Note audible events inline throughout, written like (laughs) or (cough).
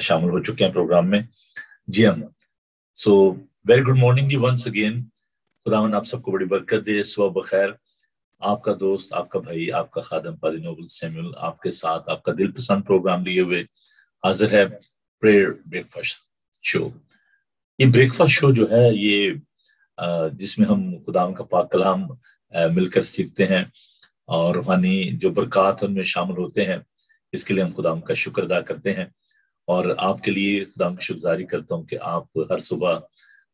शामिल हो चुके हैं प्रोग्राम में, जी हम सो वेरी गुड मॉर्निंग जी वंस अगेन खुदावन, आप सबको बड़ी बरकत दे, सुबह बखैर। आपका दोस्त, आपका भाई, आपका खादम पादी नोबल सैमुअल, आपके साथ आपका दिल पसंद प्रोग्राम लिए हुए हाजिर है प्रेयर ब्रेकफास्ट शो ये ब्रेकफास्ट शो जो है, ये जिसमें हम खुदाम का पाक कलाम मिलकर सीखते हैं और रूहानी जो बरकत उनमें शामिल होते हैं, इसके लिए हम खुदाम का शुक्र अदा करते हैं। और आपके लिए खुदाम की शुक्रगुजारी करता हूँ कि आप हर सुबह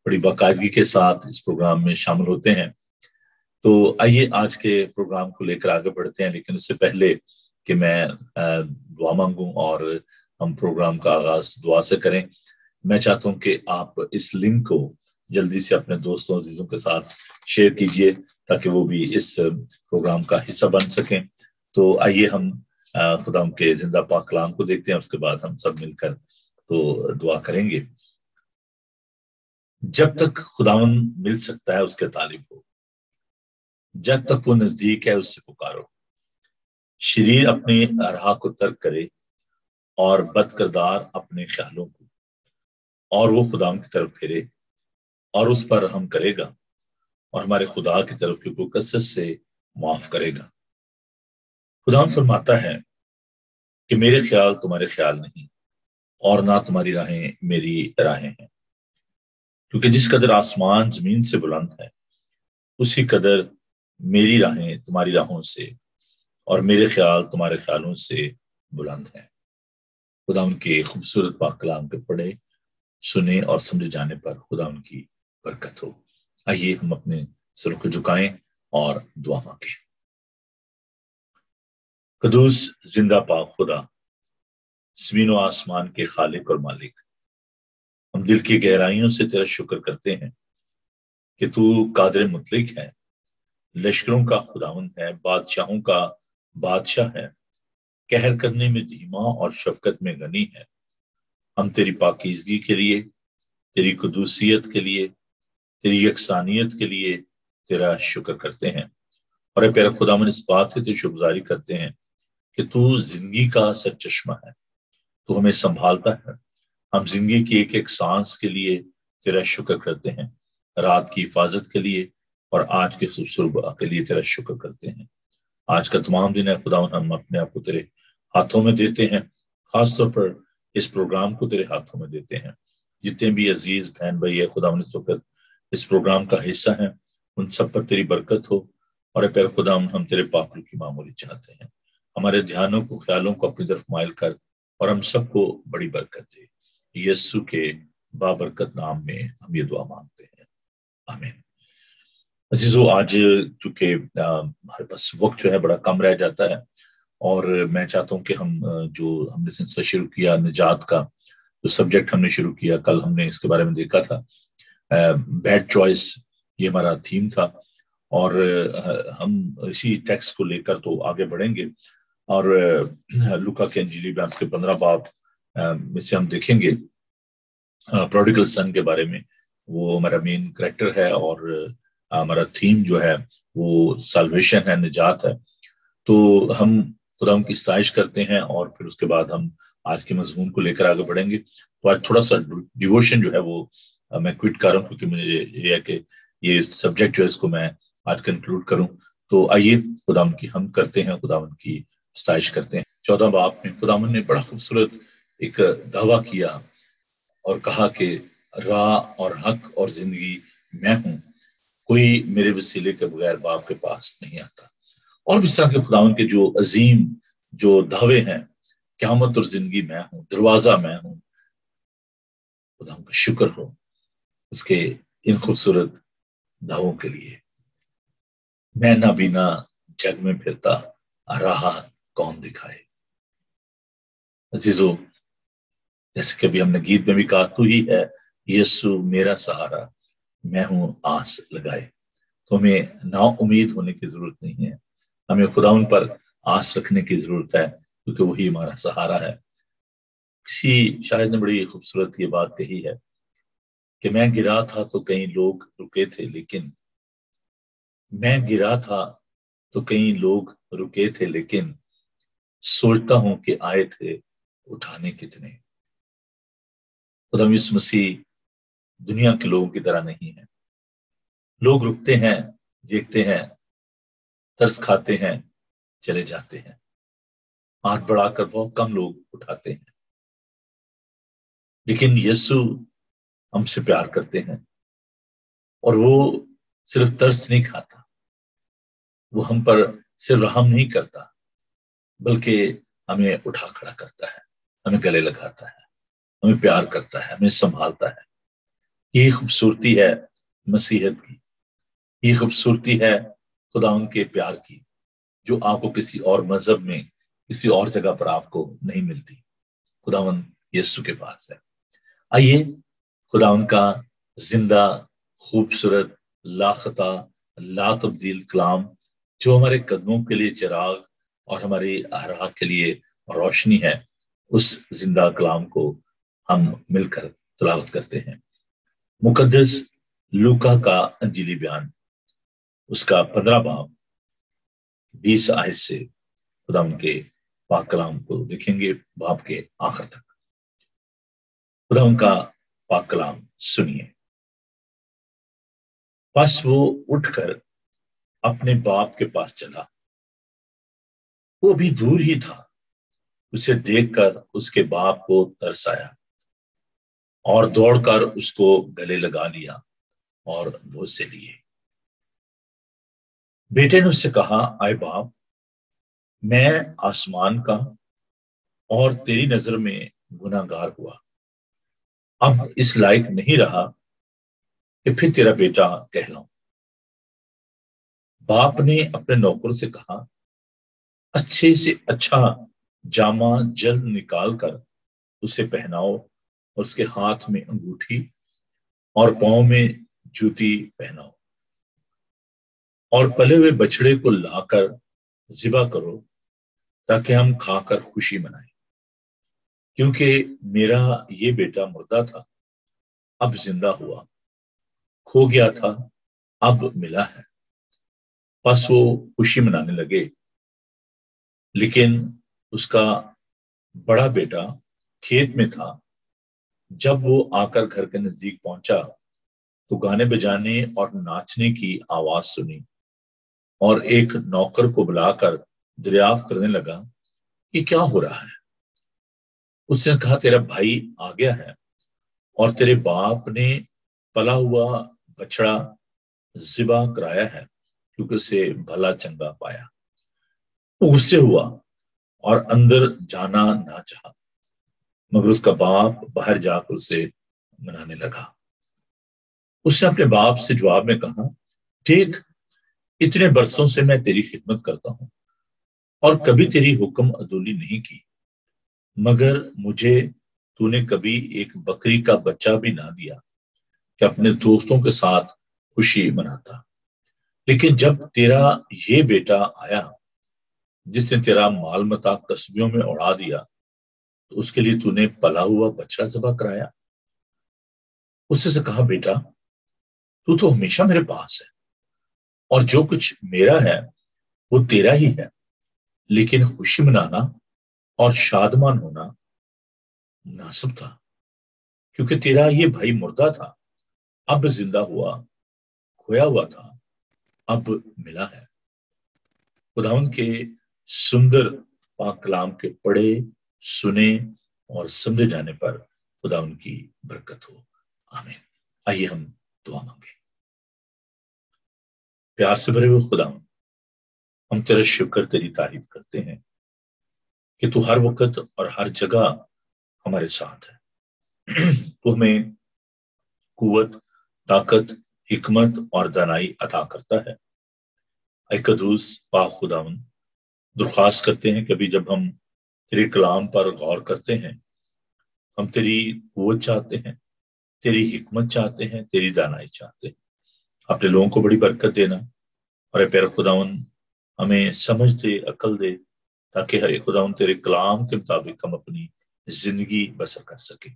बड़ी बाकायदगी के साथ इस प्रोग्राम में शामिल होते हैं। तो आइए आज के प्रोग्राम को लेकर आगे बढ़ते हैं, लेकिन उससे पहले कि मैं दुआ मांगू और हम प्रोग्राम का आगाज़ दुआ से करें, मैं चाहता हूँ कि आप इस लिंक को जल्दी से अपने दोस्तों अजीजों के साथ शेयर कीजिए, ताकि वो भी इस प्रोग्राम का हिस्सा बन सकें। तो आइए हम खुदा के ज़िंदा पाक कलाम को देखते हैं, उसके बाद हम सब मिलकर तो दुआ करेंगे। जब तक खुदावन मिल सकता है उसके तालिब हो जब तक वो नज़दीक है उससे पुकारो। शरीर अपने राह को तर्क करे और बदकरदार अपने ख्यालों को, और वो खुदाम की तरफ़ फिरे और उस पर हम करेगा और हमारे खुदा की तरफ़ की कसरत से माफ़ करेगा। खुदा फरमाता है कि मेरे ख्याल तुम्हारे ख्याल नहीं और ना तुम्हारी राहें मेरी राहें हैं। क्योंकि जिस कदर आसमान ज़मीन से बुलंद है, उसी कदर मेरी राहें तुम्हारी राहों से और मेरे ख्याल तुम्हारे ख्यालों से बुलंद हैं। खुदा उनके खूबसूरत पाक कलाम के पढ़े, सुने और समझे जाने पर खुदा उनकी बरकत हो। आइए हम अपने सर को झुकाएँ और दुआ मांगे। कदूस ज़िंदा पाक खुदा, ज़मीन व आसमान के खालिक और मालिक। हम दिल की गहराइयों से तेरा शुक्र करते हैं कि तू कादर मुतलिक है, लश्करों का खुदावंद है, बादशाहों का बादशाह है, कहर करने में धीमा और शफकत में गनी है। हम तेरी पाकिजगी के लिए, तेरी कदूसियत के लिए, तेरी यकसानियत के लिए तेरा शुक्र करते हैं। और प्यारा खुदावन, इस बात से तेरी शुक्रगुजारी करते हैं कि तू ज़िंदगी का सर चश्मा है, तू हमें संभालता है। हम ज़िंदगी की एक एक सांस के लिए तेरा शुक्र करते हैं, रात की हिफाजत के लिए और आज के सुबह के लिए तेरा शुक्र करते हैं। आज का तमाम दिन है खुदा हम अपने आप को तेरे हाथों में देते हैं, खासतौर पर इस प्रोग्राम को तेरे हाथों में देते हैं। जितने भी अज़ीज़ बहन भाई है खुदा इस वक्त इस प्रोग्राम का हिस्सा है, उन सब पर तेरी बरकत हो और पैर खुदा हम तेरे पाकुल की मामूली चाहते हैं। हमारे ध्यानों को, ख्यालों को अपनी तरफ़ मायल कर और हम सबको बड़ी बरकत दे। यस्सु के बाबरकत नाम में हम ये दुआ मांगते हैं। आमीन। अजीजो आज चूँकि हमारे पास वक्त जो है, बड़ा कम रह जाता है और मैं चाहता हूँ कि हम जो हमने सिलसिला शुरू किया, निजात का जो सब्जेक्ट हमने शुरू किया, कल हमने इसके बारे में देखा था बैड चॉइस, ये हमारा थीम था और हम इसी टेक्स्ट को लेकर तो आगे बढ़ेंगे। और लुका के अंजिली ब्रांस के पंद्रह बाप में से हम देखेंगे। प्रोडिकल सन के बारे में। वो हमारा मेन करेक्टर है और हमारा थीम जो है, वो साल्वेशन है, निजात है। तो हम खुदा उनकी स्ताइश करते हैं और फिर उसके बाद हम आज के मजमून को लेकर आगे बढ़ेंगे। तो आज थोड़ा सा डिवोशन जो है वो मैं क्विट कर रहा हूँ क्योंकि मुझे ये है कि ये सब्जेक्ट जो है इसको मैं आज कंक्लूड करूँ। तो आइए खुदा की, हम करते हैं खुदा की स्ताइश करते हैं। चौदह बाप में खुदा ने बड़ा खूबसूरत एक दावा किया और कहा कि राह और हक और ज़िंदगी मैं हूँ। कोई मेरे वसीले के बगैर बाप के पास नहीं आता। और इस तरह के खुदावन के जो अजीम, जो दावे हैं, क्यामत और ज़िंदगी मैं हूँ, दरवाज़ा मैं हूँ, खुदा का शुक्र हो उसके इन खूबसूरत दावों के लिए। मैं ना बिना जग में फिरता रहा कौन दिखाए? अजीजो, जैसे कि अभी हमने गीत में भी कहा, तू ही है यस्सु मेरा सहारा, मैं हूँ आस लगाए। तो हमें ना उम्मीद होने की ज़रूरत नहीं है। हमें खुदा उन पर आस रखने की ज़रूरत है, क्योंकि वही हमारा सहारा है। किसी, शायद ने बड़ी खूबसूरत ये बात कही है कि मैं गिरा था तो कई लोग रुके थे, लेकिन मैं गिरा था तो कई लोग रुके थे, लेकिन सोचता हूँ कि आए थे उठाने कितने। खुदा इस मसीह दुनिया के लोगों की तरह नहीं है। लोग रुकते हैं, देखते हैं, तरस खाते हैं, चले जाते हैं। हाथ बढ़ाकर बहुत कम लोग उठाते हैं। लेकिन यीशु हमसे प्यार करते हैं और वो सिर्फ़ तरस नहीं खाता। वो हम पर सिर्फ़ रहम नहीं करता। बल्कि हमें उठा खड़ा करता है, हमें गले लगाता है, हमें प्यार करता है, हमें संभालता है। ये खूबसूरती है मसीहत की। ये खूबसूरती है खुदा उनके प्यार की, जो आपको किसी और मज़हब में, किसी और जगह पर आपको नहीं मिलती। खुदावन यीशु के पास है। आइए खुदा उनका ज़िंदा, खूबसूरत, लाखता ला तब्दील कलाम, जो हमारे कदमों के लिए चिराग और हमारी आहरा के लिए रोशनी है, उस ज़िंदा कलाम को हम मिलकर तलावत करते हैं। मुकदस लूका का अंजिली बयान, उसका पंद्रह बाब, बीस आयत से खुदा उनके पाक कलाम को देखेंगे बाप के आखिर तक। खुदा उनका पाक कलाम सुनिए। बस वो उठकर अपने बाप के पास चला। वो भी दूर ही था। उसे देखकर उसके बाप को तरसाया और दौड़कर उसको गले लगा लिया और वो से लिए। बेटे ने उससे कहा, आए बाप, मैं आसमान का और तेरी नज़र में गुनागार हुआ। अब इस लायक नहीं रहा कि फिर तेरा बेटा कहलाऊं। बाप ने अपने नौकर से कहा अच्छे से अच्छा जामा जल्द निकाल कर उसे पहनाओ और उसके हाथ में अंगूठी और पाँव में जूती पहनाओ। और पले हुए बछड़े को लाकर जिबा करो ताकि हम खाकर खुशी मनाएँ। क्योंकि मेरा ये बेटा मुर्दा था, अब ज़िंदा हुआ, खो गया था, अब मिला है। बस वो खुशी मनाने लगे। लेकिन उसका बड़ा बेटा खेत में था। जब वो आकर घर के नज़दीक पहुँचा तो गाने बजाने और नाचने की आवाज़ सुनी और एक नौकर को बुलाकर दरियाफ्त करने लगा कि क्या हो रहा है? उसने कहा, तेरा भाई आ गया है और तेरे बाप ने पला हुआ बछड़ा जिबा कराया है, क्योंकि उसे भला चंगा पाया। गुस्से हुआ और अंदर जाना ना चाहा। मगर उसका बाप बाहर जाकर उसे मनाने लगा। उसने अपने बाप से जवाब में कहा ठीक इतने बरसों से मैं तेरी खिदमत करता हूँ और कभी तेरी हुक्म अदूली नहीं की। मगर मुझे तूने कभी एक बकरी का बच्चा भी ना दिया कि अपने दोस्तों के साथ खुशी मनाता। लेकिन जब तेरा ये बेटा आया जिसने तेरा माल मता कस्बियों में उड़ा दिया तो उसके लिए तूने पला हुआ बछड़ा जबा कराया। उससे से कहा, बेटा, तू तो हमेशा मेरे पास है, और जो कुछ मेरा है, वो तेरा ही है। लेकिन खुशी मनाना और शादमान होना मुनासिब था, क्योंकि तेरा ये भाई मुर्दा था, अब ज़िंदा हुआ, खोया हुआ था, अब मिला है। खुदावन के सुंदर पाक कलाम के पढ़े, सुने और समझे जाने पर खुदा उनकी बरकत हो। आमीन। आइए हम दुआ मांगे। प्यार से भरे हुए खुदा, हम तेरा शुक्र, तेरी तारीफ़ करते हैं कि तू हर वक्त और हर जगह हमारे साथ है। तू हमें कुवत, ताकत, हिकमत और दानाई अदा करता है। कदूस पा खुदावन दरख्वास्त करते हैं कभी जब हम तेरे कलाम पर गौर करते हैं। हम तेरी कुवत चाहते हैं, तेरी हिकमत चाहते हैं, तेरी दानाई चाहते हैं। अपने लोगों को बड़ी बरकत देना और प्यार खुदावन, हमें समझ दे, अकल दे, ताकि हरे खुदावन तेरे कलाम के मुताबिक हम अपनी ज़िंदगी बसर कर सके।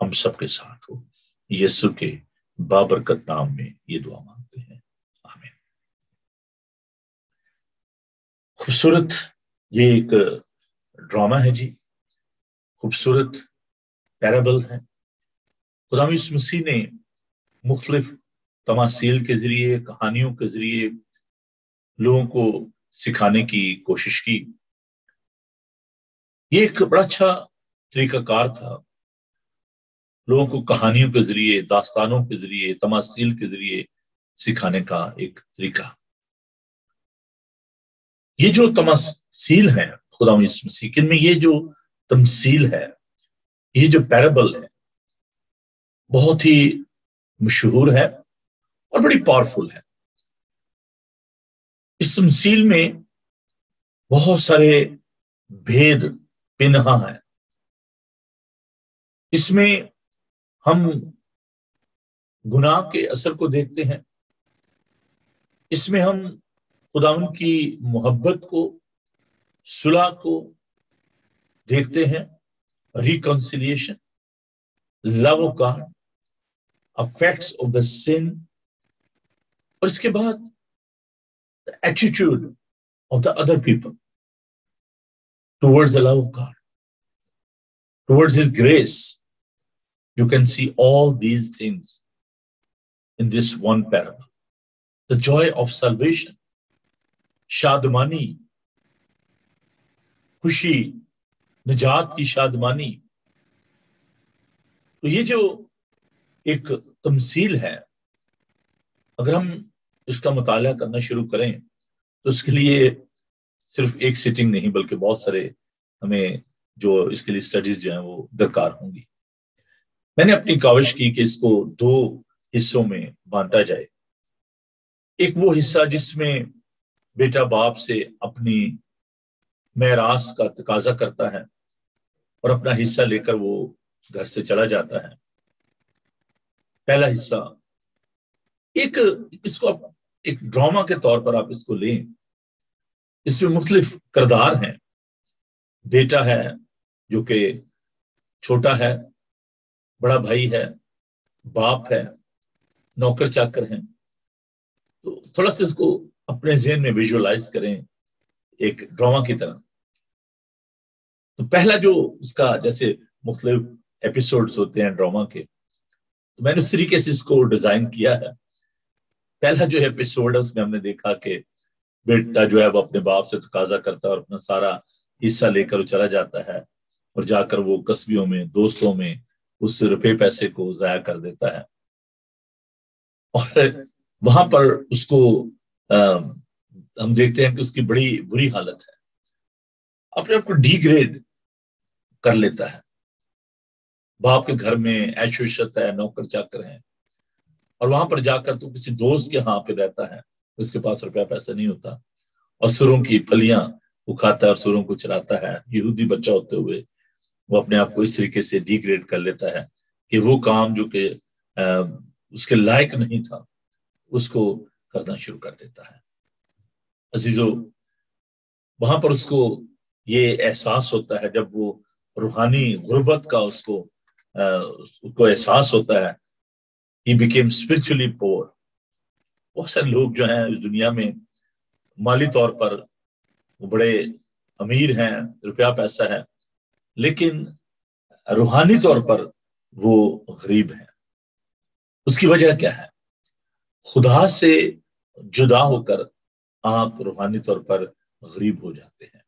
हम सबके साथ हो। यीशु के बाबरकत नाम में ये दुआ मांगते हैं। खूबसूरत ये एक ड्रामा है जी। खूबसूरत पैराबल है। खुदा मसीह ने मुख्तलिफ़ तमासील के ज़रिए, कहानियों के ज़रिए लोगों को सिखाने की कोशिश की। ये एक बड़ा अच्छा तरीकाकार था। लोगों को कहानियों के ज़रिए, दास्तानों के ज़रिए, तमासील के ज़रिए सिखाने का एक तरीका। ये जो तमसील है, खुदा मसीह में ये जो तमसील है, ये जो पैराबल है, बहुत ही मशहूर है और बड़ी पावरफुल है। इस तमसील में बहुत सारे भेद, पिनहा है। इसमें हम गुनाह के असर को देखते हैं। इसमें हम खुदा की मोहब्बत को सुलह को देखते हैं reconciliation love of God affects of the sin और इसके बाद attitude of the other people towards the love of God towards his grace you can see all these things in this one parable. The joy of salvation, शादमानी, खुशी, निजात की शादमानी। तो ये जो एक तमसील है, अगर हम इसका मुताला करना शुरू करें तो इसके लिए सिर्फ़ एक सिटिंग नहीं, बल्कि बहुत सारे हमें जो इसके लिए स्टडीज़ जो है, वो दरकार होंगी। मैंने अपनी काविश की कि इसको दो हिस्सों में बांटा जाए। एक वो हिस्सा जिसमें बेटा बाप से अपनी महरास का तकाजा करता है और अपना हिस्सा लेकर वो घर से चला जाता है। पहला हिस्सा, एक इसको आप, एक ड्रामा के तौर पर आप इसको लें। इसमें मुख्तलिफ़ करदार हैं। बेटा है जो कि छोटा है, बड़ा भाई है, बाप है नौकर चाकर हैं। तो थोड़ा सा इसको अपने जेन में विजुअलाइज करें एक ड्रामा की तरह। तो पहला जो उसका जैसे मुख्तलिफ़ एपिसोड्स होते हैं ड्रामा के तो मैंने उस तरीके से इसको डिज़ाइन किया है। पहला जो एपिसोड है, उसमें हमने देखा कि बेटा जो है, वो अपने बाप से तकाजा करता है और अपना सारा हिस्सा लेकर चला जाता है और जाकर वो कस्बियों में, दोस्तों में उस रुपये पैसे को जाया कर देता है। और वहाँ पर उसको हम देखते हैं कि उसकी बड़ी बुरी हालत है। अपने आप को डिग्रेड कर लेता है। बाप के घर में ऐशत है, नौकर चाकर है। और वहाँ पर जाकर तो किसी दोस्त के हाथ पे रहता है, उसके पास रुपया पैसा नहीं होता। और सुरों की फलियाँ वो खाता है और सुरों को चलाता है। यहूदी बच्चा होते हुए वो अपने आप को इस तरीके से डिग्रेड कर लेता है कि वो काम जो कि उसके लायक नहीं था, उसको करना शुरू कर देता है। अजीजो, वहाँ पर उसको ये एहसास होता है, जब वो रूहानी गुर्बत का उसको उसको एहसास होता है ही बिकेम स्पिरिचुअली पोर बहुत सारे लोग जो हैं इस दुनिया में, माली तौर पर वो बड़े अमीर हैं, रुपया पैसा है, लेकिन रूहानी तौर पर वो गरीब है। उसकी वजह क्या है? खुदा से जुदा होकर आप रूहानी तौर पर गरीब हो जाते हैं,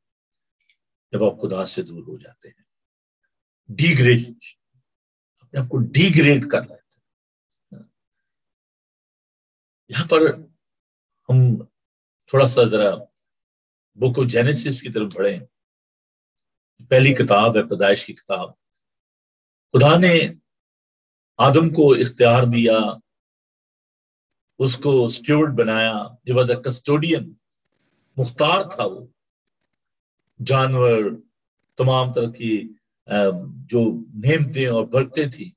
जब आप खुदा से दूर हो जाते हैं। डिग्रेड अपने आप को डिग्रेड कर लेते हैं। यहाँ पर हम थोड़ा सा जरा बुक ऑफ़ जेनेसिस की तरफ़ बढ़े। पहली किताब है, पैदाइश की किताब। खुदा ने आदम को इख्तियार दिया उसको स्टूवर्ड बनाया। ये वॉज़ अ कस्टोडियन मुख्तार था वो। जानवर, तमाम तरह की जो नेमतें और बरतें थी।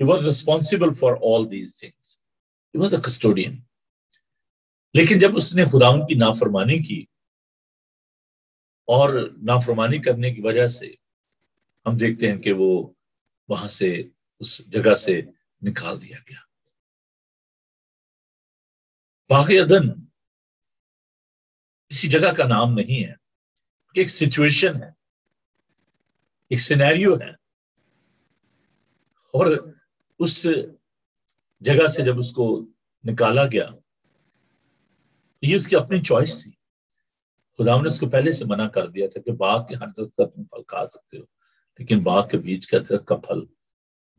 He was responsible for all these things. He was a custodian. लेकिन जब उसने खुदा की नाफरमानी की और नाफरमानी करने की वजह से हम देखते हैं कि वो वहाँ से, उस जगह से निकाल दिया गया। बाकी अदन, किसी जगह का नाम नहीं है। एक सिचुएशन है, एक सिनेरियो है। और उस जगह से जब उसको निकाला गया, ये उसकी अपनी चॉइस थी। खुदा ने उसको पहले से मना कर दिया था कि बाग के हर दरख्त का तुम फल खा सकते हो, लेकिन बाग के बीच का दरख्त का फल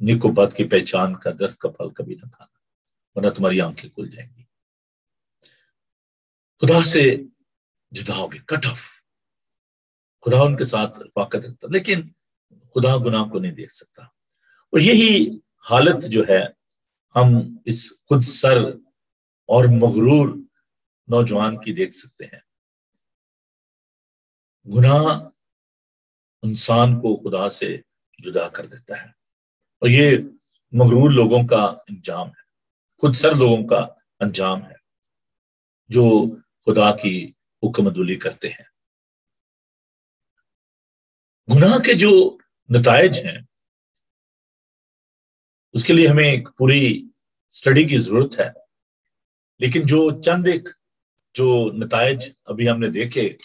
निको बद की पहचान का दरख्त का फल कभी ना खाना, वरना तुम्हारी आँखें खुल जाएँगी। खुदा से जुदा हो गए कट ऑफ़ खुदा उनके साथ रफाकत रखता, लेकिन खुदा गुनाह को नहीं देख सकता। और यही हालत जो है, हम इस खुद सर और मगरूर नौजवान की देख सकते हैं। गुनाह इंसान को खुदा से जुदा कर देता है। और ये मगरूर लोगों का अंजाम है। खुद सर लोगों का अंजाम है, जो खुदा की हुक्मदुली करते हैं। गुनाह के जो नतज हैं, उसके लिए हमें एक पूरी स्टडी की ज़रूरत है। लेकिन जो चंद एक, जो नतज अभी हमने देखे,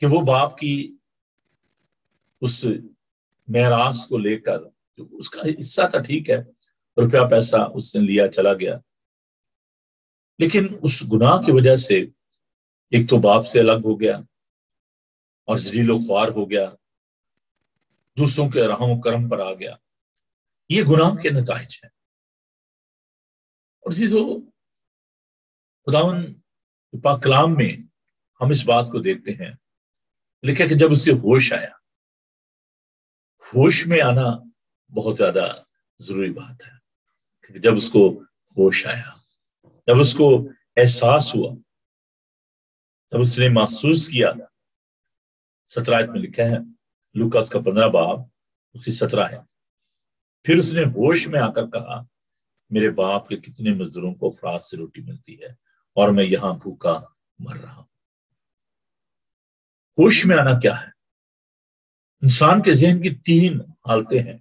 कि वो बाप की उस महरास को लेकर, उसका हिस्सा था ठीक है, रुपया पैसा उसने लिया, चला गया। लेकिन उस गुनाह की वजह से एक तो बाप से अलग हो गया और जलीलो ख्वार हो गया, दूसरों के रहम करम पर आ गया। ये गुनाह के नतज है। और चीज़ों खुदावन पाकलाम में हम इस बात को देखते हैं। लिखा कि जब उससे होश आया, होश में आना बहुत ज़्यादा ज़रूरी बात है जब उसको होश आया। जब उसको एहसास हुआ। जब उसने महसूस किया। सत्रह में लिखा है, लुकास का पंद्रह बाप उसकी सत्रह है। फिर उसने होश में आकर कहा, मेरे बाप के कितने मजदूरों को अफराद से रोटी मिलती है और मैं यहाँ भूखा मर रहा हूँ। होश में आना क्या है? इंसान के जहन की तीन हालतें हैं।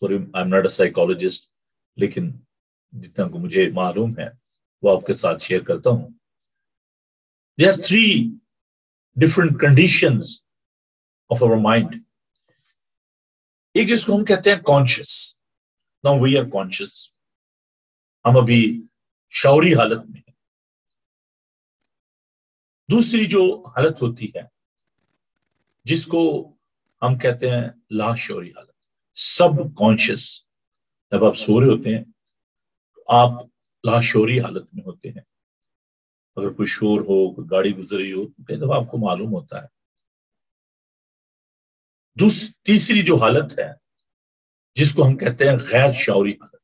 Sorry I am not a psychologist लेकिन जितना को मुझे मालूम है, वो आपके साथ शेयर करता हूँ। They are three different condition of our mind एक जिसको हम कहते हैं conscious now we are conscious हम अभी शौरी हालत में है। दूसरी जो हालत होती है, जिसको हम कहते हैं लाशौरी हालत। सब कॉन्शियस जब आप सो रहे होते हैं आप लाशोरी हालत में होते हैं। अगर कोई शोर हो, कोई गाड़ी गुजर हो तो दफ़ा आपको मालूम होता है। तीसरी जो हालत है, जिसको हम कहते हैं गैर शौरी हालत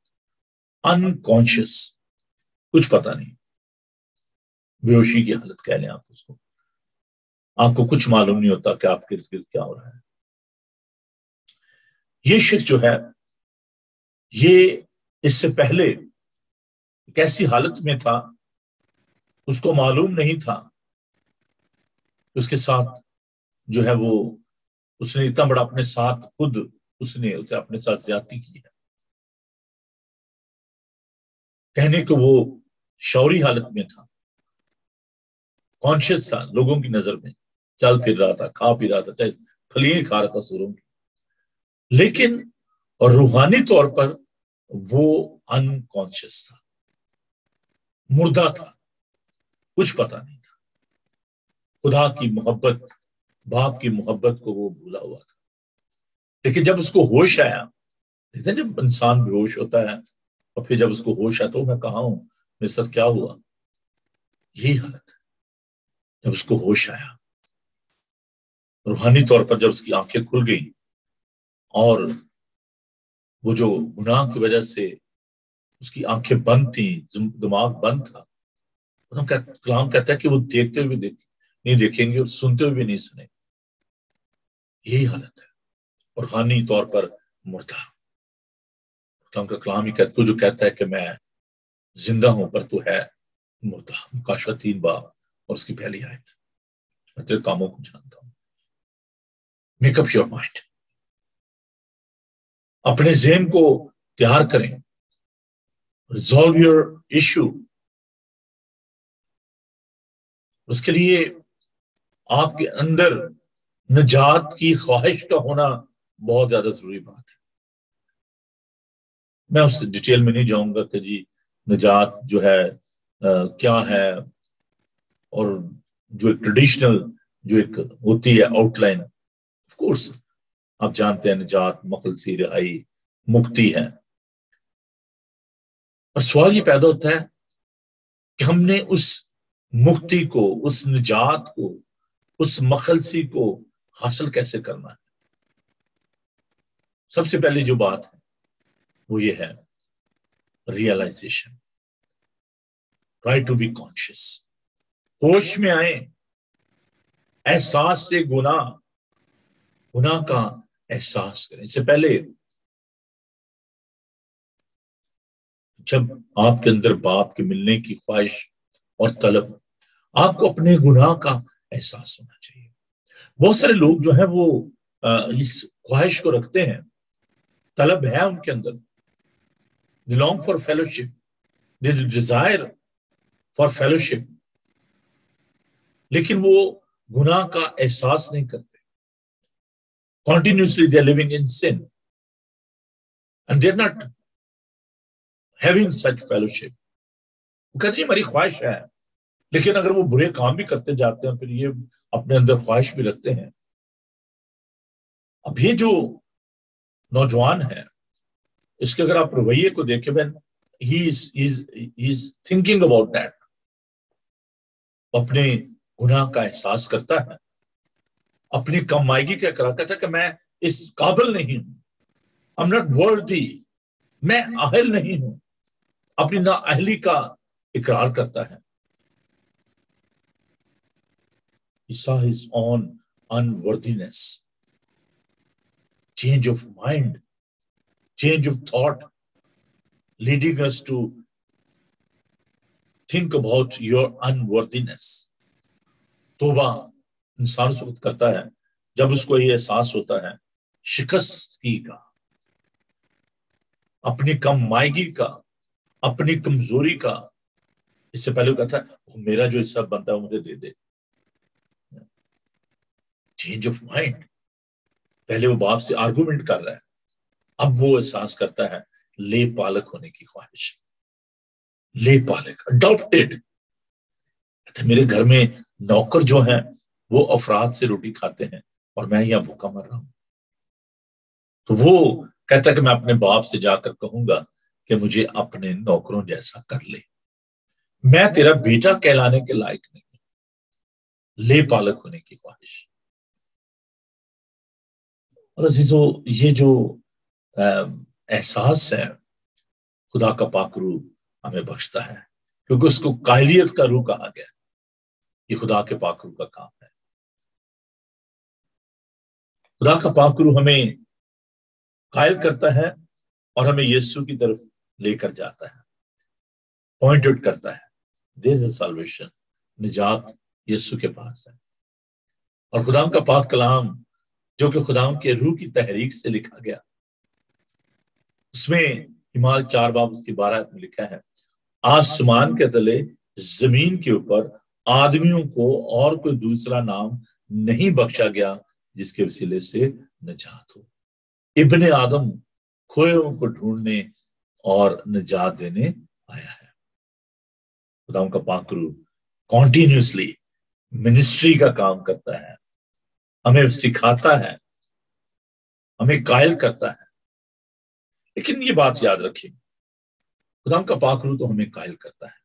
अनकॉन्शियस कुछ पता नहीं। बेहोशी की हालत कह लें आप उसको। आपको कुछ मालूम नहीं होता कि आपके इर्द गिर्द क्या हो रहा है। ये शख्स जो है, ये इससे पहले कैसी हालत में था, उसको मालूम नहीं था। उसके साथ जो है वो, उसने इतना बड़ा अपने साथ, खुद उसने उसे अपने साथ ज़्यादा की है कहने को वो शौरी हालत में था। कॉन्शियस था लोगों की नज़र में। चल फिर रहा था, खा पी रहा था, चाहे फलियाँ खा रहा था सुरों की। लेकिन रूहानी तौर पर वो अनकॉन्शियस था। मुर्दा था। कुछ पता नहीं था। खुदा की मोहब्बत, बाप की मोहब्बत को वो भूला हुआ था। लेकिन जब उसको होश आया, देखते जब इंसान बेहोश होता है और फिर जब उसको होश आया तो मैं कहा हूँ, मेरे साथ क्या हुआ? यही हालत जब उसको होश आया, रूहानी तौर पर जब उसकी आँखें खुल गई और वो जो गुनाह की वजह से उसकी आँखें बंद थी दिमाग बंद था। कलाम कहता है कि वो देखते हुए देख नहीं देखेंगे और सुनते हुए भी नहीं सुने यही हालत है। और खानी तौर पर मुर्दा। खुदाम का कलाम ही कहता तू जो कहता है कि मैं ज़िंदा हूँ, पर तू है मुर्दा। मुकाशा तीन बार और उसकी पहली आयत। मैं तेरे कामों को जानता हूँ। मेकअप योर माइंड अपने जेन को तैयार करें। रिजॉल्व योर इश्यू उसके लिए आपके अंदर निजात की ख्वाहिश का होना बहुत ज़्यादा ज़रूरी बात है। मैं उस डिटेल में नहीं जाऊँगा कि जी निजात जो है आ, क्या है और जो एक ट्रेडिशनल जो एक होती है आउटलाइन ऑफ़ कोर्स आप जानते हैं निजात मखलसी रिहाई मुक्ति है। और सवाल ये पैदा होता है कि हमने उस मुक्ति को, उस निजात को, उस मखलसी को हासिल कैसे करना है? सबसे पहले जो बात है, वो ये है realization try to be conscious होश में आए, एहसास से गुना गुना का एहसास करें। इससे पहले जब आपके अंदर बाप के मिलने की ख्वाहिश और तलब, आपको अपने गुनाह का एहसास होना चाहिए। बहुत सारे लोग जो है वो इस ख्वाहिश को रखते हैं। तलब है उनके अंदर। Belong for fellowship desire for fellowship लेकिन वो गुनाह का एहसास नहीं करते। Continuously they living in sin and there not having such fellowship वो कहते हैं हमारी ख्वाहिश है। लेकिन अगर वो बुरे काम भी करते जाते हैं, फिर ये अपने अंदर ख्वाहिश भी रखते हैं। अब ये जो नौजवान है, इसके अगर आप रवैये को देखें बहन he is thinking about that अपने गुनाह का एहसास करता है। अपनी कमाईगी का करा कहता कि मैं इस काबिल नहीं हूँ। आई एम नॉट वर्दी मैं अहल नहीं हूँ। अपनी ना अहली का इकरार करता है saw his own unworthiness. Change of mind, change of thought, leading us to think about your unworthiness. तोबा इंसान उस वक्त करता है जब उसको ये एहसास होता है शिकस्त की का अपनी कम मायगी का अपनी कमज़ोरी का इससे पहले वो कहता है मेरा जो हिस्सा बनता है मुझे दे दे। चेंज ऑफ़ माइंड पहले वो बाप से आर्गुमेंट कर रहा है। अब वो एहसास करता है, ले पालक होने की ख्वाहिश। ले पालक अडॉप्टेड मेरे घर में नौकर जो हैं, वो अफराद से रोटी खाते हैं और मैं यहाँ भूखा मर रहा हूँ। तो वो कहता है कि मैं अपने बाप से जाकर कहूँगा कि मुझे अपने नौकरों जैसा कर ले। मैं तेरा बेटा कहलाने के लायक नहीं ले पालक होने की ख्वाहिश। और अजीजो, ये जो एहसास है, खुदा का पाकरू हमें बख्शता है, क्योंकि उसको कायलियत का रू कहा गया ये खुदा के पाकरू का काम है। खुदा का पाकरू हमें कायल करता है और हमें यीशु की तरफ़ लेकर जाता है। पॉइंट आउट करता है। देर साल्वेशन निजात यीशु के पास है। और खुदा का पाक कलाम, जो कि खुदाम के रूह की तहरीक से लिखा गया, उसमें हिमाल चार बाब उसकी बारह में लिखा है, आसमान के तले, ज़मीन के ऊपर आदमियों को और कोई दूसरा नाम नहीं बख्शा गया, जिसके वसीले से निजात हो। इब्ने आदम खोए को ढूँढने और निजात देने आया है। खुदाम का पाकरू कॉन्टिन्यूसली मिनिस्ट्री का काम करता है, हमें सिखाता है, हमें कायल करता है। लेकिन ये बात याद रखिए, खुदाम का पाखरू तो हमें कायल करता है,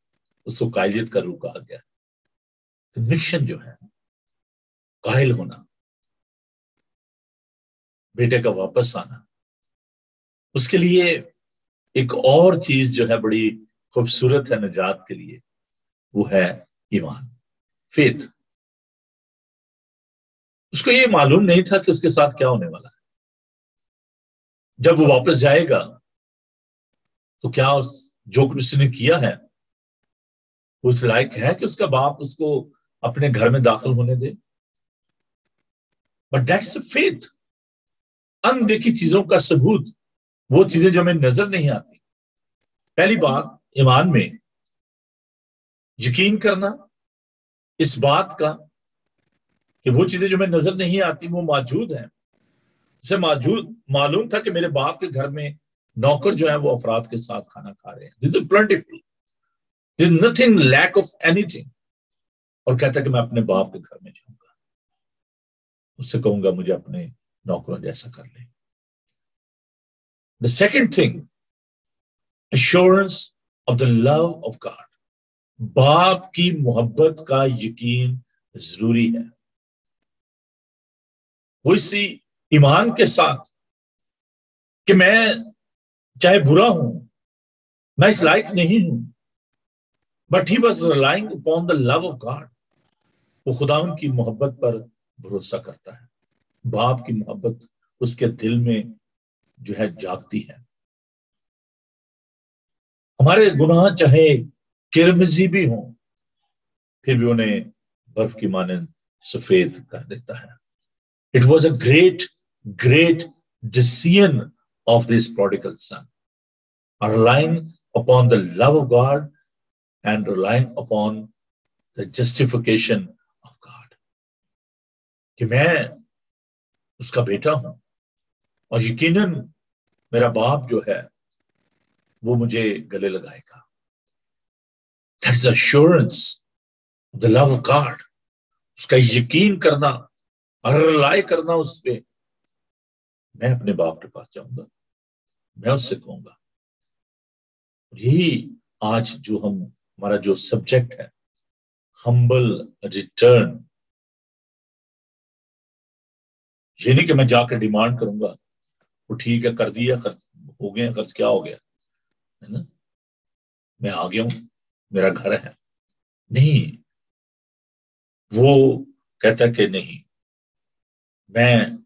उसको कायलियत का रू कहा गया कन्विक्शन जो है कायल होना, बेटे का वापस आना, उसके लिए एक और चीज़ जो है बड़ी खूबसूरत है निजात के लिए, वो है ईमान फेथ उसको ये मालूम नहीं था कि उसके साथ क्या होने वाला है। जब वो वापस जाएगा तो क्या उस, जो कुछ उसने किया है उस लायक है कि उसका बाप उसको अपने घर में दाखिल होने दे? बट दैट्स फेथ अनदेखी चीज़ों का सबूत वो चीज़ें जो हमें नज़र नहीं आती। पहली बात, ईमान में यकीन करना, इस बात का कि वो चीज़ें जो मैं नज़र नहीं आती, वो मौजूद हैं। उसे मौजूद, मालूम था कि मेरे बाप के घर में नौकर जो है वो अफराद के साथ खाना खा रहे हैं। This this nothing lack of anything और कहता कि मैं अपने बाप के घर में जाऊँगा। उससे कहूँगा, मुझे अपने नौकरों जैसा कर ले। The second thing assurance of the love of God बाप की मोहब्बत का यकीन ज़रूरी है। वो इसी ईमान के साथ कि मैं चाहे बुरा हूँ, मैं इस लायक नहीं हूँ but he was relying upon the love of God वो खुदा उनकी मोहब्बत पर भरोसा करता है। बाप की मोहब्बत उसके दिल में जो है जागती है। हमारे गुनाह चाहे किरमजी भी हो, फिर भी उन्हें बर्फ़ की मानंद सफ़ेद कर देता है। It was a great great decision of this prodigal son relying upon the love of God and relying upon the justification of God कि मैं उसका बेटा हूँ और यकीनन मेरा बाप जो है, वो मुझे गले लगाएगा। That is assurance the love God उसका यकीन करना रिलाई करना उस पर मैं अपने बाप के पास जाऊँगा। मैं उससे कहूँगा यही आज जो हम, हमारा जो सब्जेक्ट है हम्बल रिटर्न ये नहीं कि मैं जाकर डिमांड करूँगा। वो ठीक है, कर दिया, खर्च हो गया, खर्च क्या हो गया? है ना? मैं आ गया हूँ, मेरा घर है। नहीं। वो कहता कि नहीं, मैं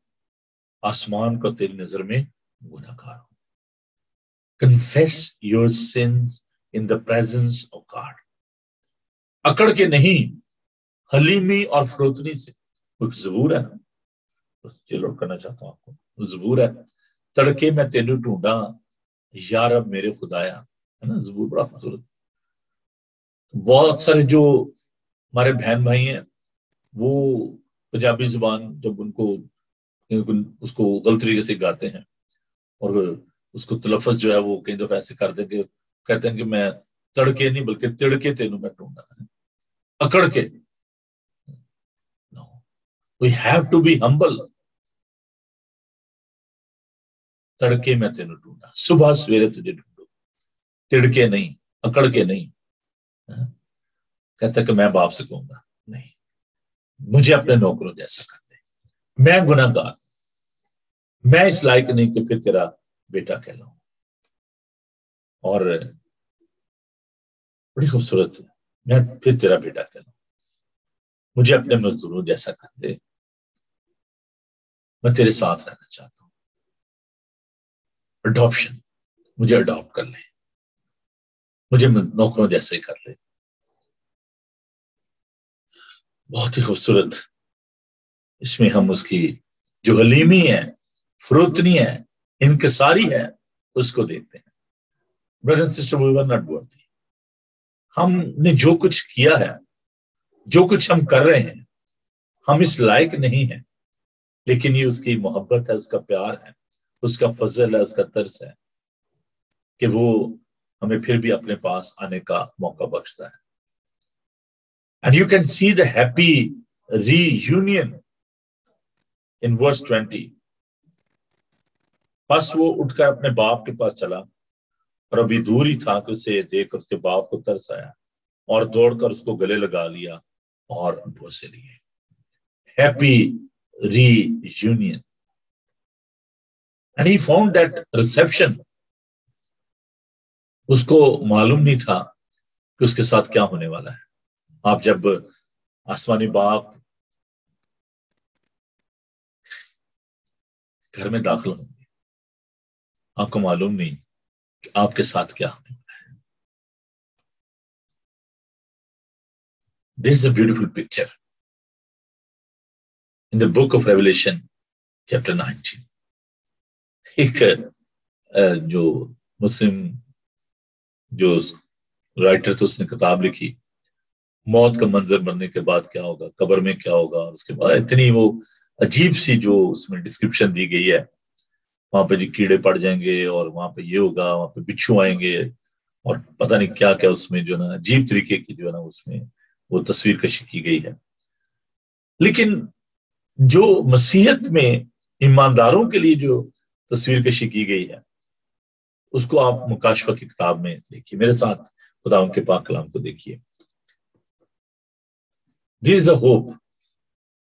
आसमान को तेरी नज़र में गुनाकार हूँ। Confess your sins in the presence of God अकड़ के नहीं, हलीमी और फ्रोतनी से। कोई जबूर है ना? चलो करना चाहता हूँ आपको। जबूर है। तड़के मैं तेन ढूंढा, यार, अब मेरे खुदाया। है ना? जबूर बड़ा खूबसूरत। बहुत सारे जो हमारे बहन भाई हैं, वो पंजाबी ज़ुबान जब उनको, उसको गलत तरीके से गाते हैं और उसको तलफज जो है वो कई दफ़ा ऐसे कर देंगे, कहते हैं कि मैं तड़के नहीं, बल्कि तिड़के तेन मैं ढूंढा है। अकड़ के। We have to be humble तड़के मैं तेन ढूंढा। सुबह सवेरे तुझे ढूंढू। तिड़के नहीं अकड़ के नहीं कहता कि मैं बाप से कहूँगा। नहीं। मुझे अपने नौकरों जैसा कर दे मैं गुनागार मैं इस लायक नहीं कि फिर तेरा बेटा कहलाऊं। और बड़ी खूबसूरत, मैं फिर तेरा बेटा कहलाऊं। मुझे अपने मजदूरों जैसा कर दे मैं तेरे साथ रहना चाहता हूँ। अडॉप्शन मुझे अडॉप्ट कर ले मुझे नौकरों जैसे ही कर ले बहुत ही खूबसूरत। इसमें हम उसकी जो हलीमी है, फ्रोतनी है, इनकसारी है, उसको देखते हैं। Brother sister we were not worthy हमने जो कुछ किया है, जो कुछ हम कर रहे हैं, हम इस लायक नहीं है। लेकिन ये उसकी मोहब्बत है, उसका प्यार है। उसका फजल है, उसका तर्स है कि वो हमें फिर भी अपने पास आने का मौका बख्शता है। And you can see the happy reunion in verse twenty बस वो उठकर अपने बाप के पास चला और अभी दूर ही था कि उसे देख उसके बाप को तरस आया और दौड़कर उसको गले लगा लिया और बोसे लिए। Happy reunion and he found that reception उसको मालूम नहीं था कि उसके साथ क्या होने वाला है। आप जब आसमानी बाप घर में दाखिल होंगे, आपको मालूम नहीं कि आपके साथ क्या होने वाला है। This is a beautiful picture in the book of revelation chapter 19 एक जो मुस्लिम, जो राइटर थे, उसने किताब लिखी। मौत का मंजर बनने के बाद क्या होगा? कब्र में क्या होगा? उसके बाद इतनी वो अजीब सी जो उसमें डिस्क्रिप्शन दी गई है। वहाँ पे जी कीड़े पड़ जाएँगे और वहाँ पे ये होगा, वहाँ पे बिच्छू आएँगे और पता नहीं क्या क्या उसमें जो ना, अजीब तरीके की जो है ना उसमें वो तस्वीर कशी की गई है। लेकिन जो मसीहत में ईमानदारों के लिए जो तस्वीर कशी की गई है। उसको आप मुकाशवा की किताब में देखिए। मेरे साथ खुदा के पाक कलाम को देखिए। दिस इज़ अ होप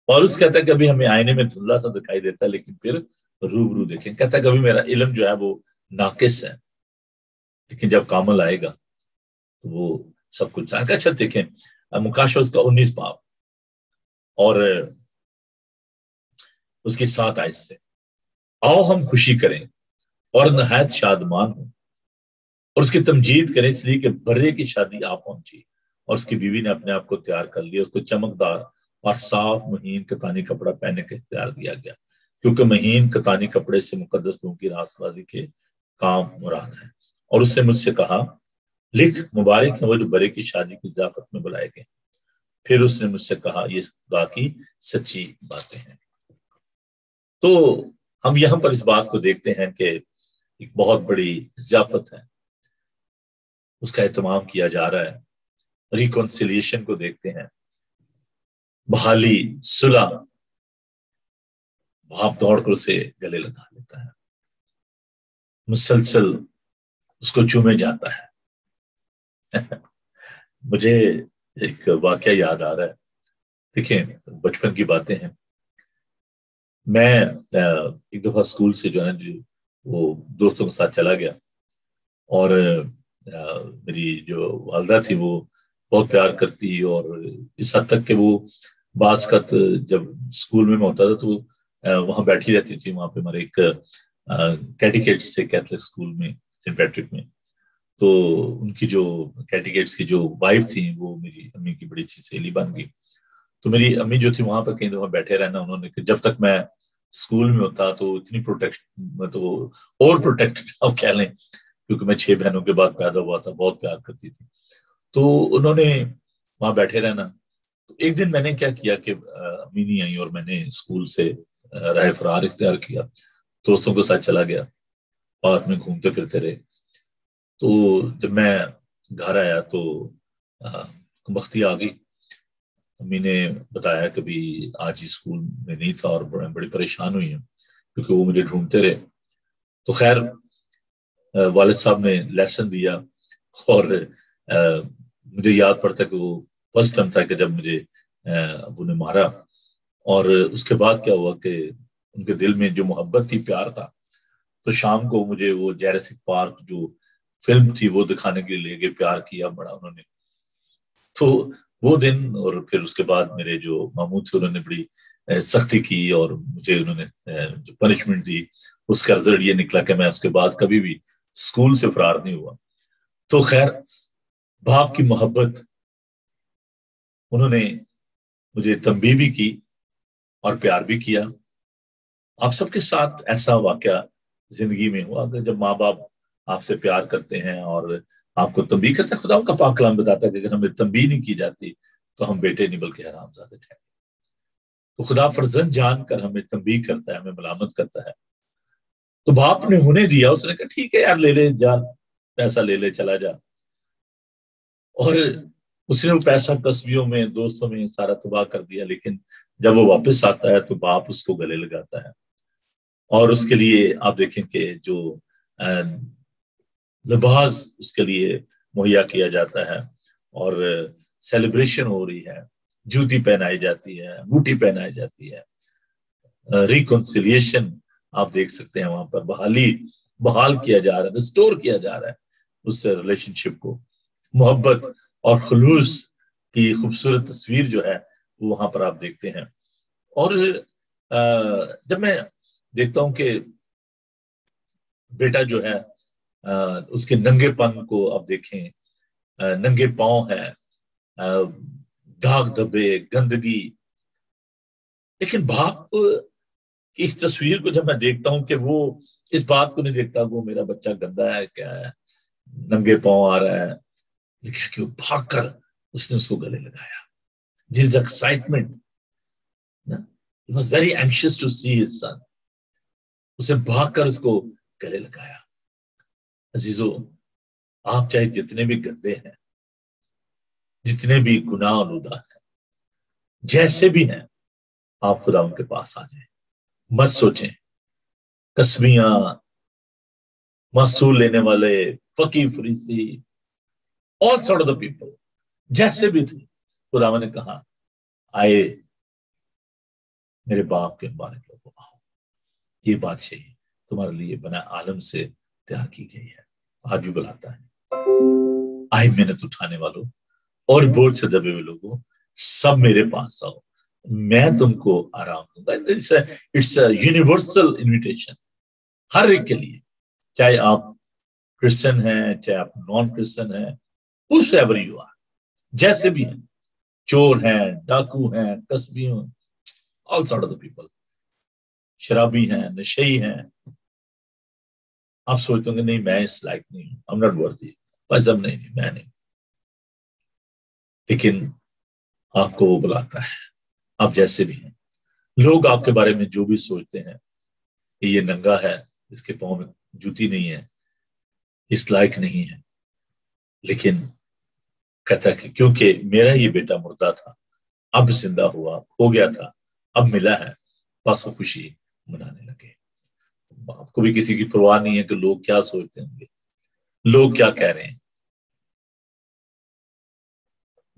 और उस कहता है कि अभी हमें आईने में धुंधला सा दिखाई देता है, लेकिन फिर रूबरू देखें। कहता है कभी मेरा इलम जो है वो नाकिस है। लेकिन जब कामल आएगा तो वो सब कुछ अच्छा देखें मुकाशवा उसका उन्नीस पाप और उसकी सात आयत से। आओ हम खुशी करें, और नहायत शादमान हो, और उसकी तमजीद करें, इसलिए कि बर्रे की शादी आ पहुँची, और उसकी बीवी ने अपने आप को तैयार कर लिया, उसको चमकदार और साफ़ महीन कतानी कपड़ा पहने के तैयार दिया गया, क्योंकि महीन कतानी कपड़े से मुकदस लोगों की रासबाजी के काम मुराद है। और उससे मुझसे कहा, लिख, मुबारक है वो जो बरे की शादी की जाफत में बुलाए गए। फिर उसने मुझसे कहा, ये खुदा की सच्ची बातें हैं। तो हम यहाँ पर इस बात को देखते हैं कि एक बहुत बड़ी जियाफत है। उसका एहतमाम किया जा रहा है। रिकॉन्सिलिएशन को देखते हैं। बहाली, सुलह, भाप दौड़ कर उसे गले लगा लेता है। मुसलसल उसको चूमे जाता है। (laughs) मुझे एक वाक्य याद आ रहा है। देखिए, बचपन की बातें हैं। मैं एक दफ़ा स्कूल से जो है वो दोस्तों के साथ चला गया। और मेरी जो वालदा थी वो बहुत प्यार करती और इस हद तक कि वो बासकत जब स्कूल में मैं होता था तो वहाँ बैठी रहती थी। वहाँ पे हमारे एक कैटिकेट्स से कैथलिक स्कूल में, सेंट पैट्रिक में। तो उनकी जो कैटिकेट्स की जो वाइफ थी वो मेरी अम्मी की बड़ी अच्छी सहेली बन गई। तो मेरी अम्मी जो थी वहाँ पर कहीं दफ़ा बैठे रहना उन्होंने जब तक मैं स्कूल में होता तो इतनी प्रोटेक्ट मैं तो और प्रोटेक्ट (laughs) अब कह लें, क्योंकि मैं छह बहनों के बाद पैदा हुआ था, बहुत प्यार करती थी। तो उन्होंने वहाँ बैठे रहना। तो एक दिन मैंने क्या किया कि अम्मी नहीं आई और मैंने स्कूल से राय फरार इख्तियार किया। दोस्तों के साथ चला गया, पार्क में घूमते फिरते रहे। तो जब मैं घर आया तो बख्ती आ गई। अम्मी ने बताया कि भी आज ही स्कूल में नहीं था और बड़े परेशान हुई है क्योंकि वो मुझे ढूंढते रहे। तो खैर वालिद साहब ने लेसन दिया और आ, मुझे याद पड़ता कि वो फ़र्स्ट टाइम था कि जब मुझे अबू ने मारा। और उसके बाद क्या हुआ कि उनके दिल में जो मोहब्बत थी प्यार था तो शाम को मुझे वो जैरसिक पार्क जो फ़िल्म थी वो दिखाने के लिए ले गए प्यार किया बड़ा उन्होंने। तो वो दिन और फिर उसके बाद मेरे जो मामू थे उन्होंने बड़ी सख्ती की और मुझे उन्होंने जो पनिशमेंट दी, उसका रिज़ल्ट ये निकला कि मैं उसके बाद कभी भी स्कूल से फरार नहीं हुआ। तो खैर, बाप की मोहब्बत उन्होंने मुझे तंबी भी की और प्यार भी किया। आप सबके साथ ऐसा वाक्य ज़िंदगी में हुआ? कि जब माँ बाप आपसे प्यार करते हैं और आपको तंबी करते हैं खुदा का पाक कलाम बताता है कि अगर हमें तंबी नहीं की जाती तो हम बेटे नहीं, बल्कि हराम ज़्यादा ठहरे। तो खुदा फर्जन जानकर हमें तंबी करता है, हमें मलामत करता है। तो बाप ने होने दिया, उसने कहा, ठीक है यार, ले ले, जा, पैसा ले ले, चला जा। और उसने वो पैसा कस्बियों में, दोस्तों में सारा तबाह कर दिया, लेकिन जब वो वापस आता है तो बाप उसको गले लगाता है। और उसके लिए आप देखें कि जो लिबास उसके लिए मुहैया किया जाता है और सेलिब्रेशन हो रही है। जूती पहनाई जाती है, बूटी पहनाई जाती है। रिकॉन्सिलिएशन आप देख सकते हैं वहाँ पर। बहाली, बहाल किया जा रहा है, रिस्टोर किया जा रहा है उस रिलेशनशिप को। मोहब्बत और खलूस की खूबसूरत तस्वीर जो है, वो वहाँ पर आप देखते हैं। और जब मैं देखता हूँ कि बेटा जो है उसके नंगे नंगेपन को आप देखें। नंगे पाँव है। दाग धब्बे गंदगी। लेकिन बाप की इस तस्वीर को जब मैं देखता हूँ कि वो, इस बात को नहीं देखता वो मेरा बच्चा गंदा है, क्या है नंगे पाँव आ रहा है। लेकिन कि वो भाग कर उसने उसको गले लगाया। जिस excitement was very anxious to see his son उसे भागकर उसको गले लगाया। अजीजो, आप चाहे जितने भी गंदे हैं, जितने भी गुनाह अनुदा हैं, जैसे भी हैं, आप खुदा उनके पास आ जाए। मत सोचें कस्बियाँ महसूल लेने वाले फकी फरीसी all sort of the people जैसे भी थे खुदा ने कहा, आए, मेरे बाप के मुबारक लोगों आओ। ये बात सही तुम्हारे लिए बना आलम से तैयार की गई है, आज भी बुलाता है। आए मेहनत उठाने वालों, और बोझ से दबे हुए लोगों, सब मेरे पास आओ। मैं तुमको आराम दूँगा। इट्स यूनिवर्सल इनविटेशन हर एक के लिए, चाहे आप क्रिश्चियन हैं, चाहे आप नॉन क्रिश्चियन हैं उस एवर यू आर जैसे भी हैं, चोर हैं, डाकू हैं, कस्बी all sort of the people शराबी हैं, नशेई हैं आप सोचते होंगे नहीं मैं इस लायक नहीं हूँ आई नॉट वर्दी बस अब नहीं, मैं नहीं। लेकिन आपको वो बुलाता है आप जैसे भी हैं। लोग आपके बारे में जो भी सोचते हैं ये नंगा है इसके पाँव में जूती नहीं है इस लायक नहीं है। लेकिन कहता कि क्योंकि मेरा ये बेटा मुर्दा था अब ज़िंदा हुआ हो गया था अब मिला है बस खुशी मनाने लगे। आपको भी किसी की परवाह नहीं है कि लोग क्या सोचते होंगे। लोग क्या कह रहे हैं?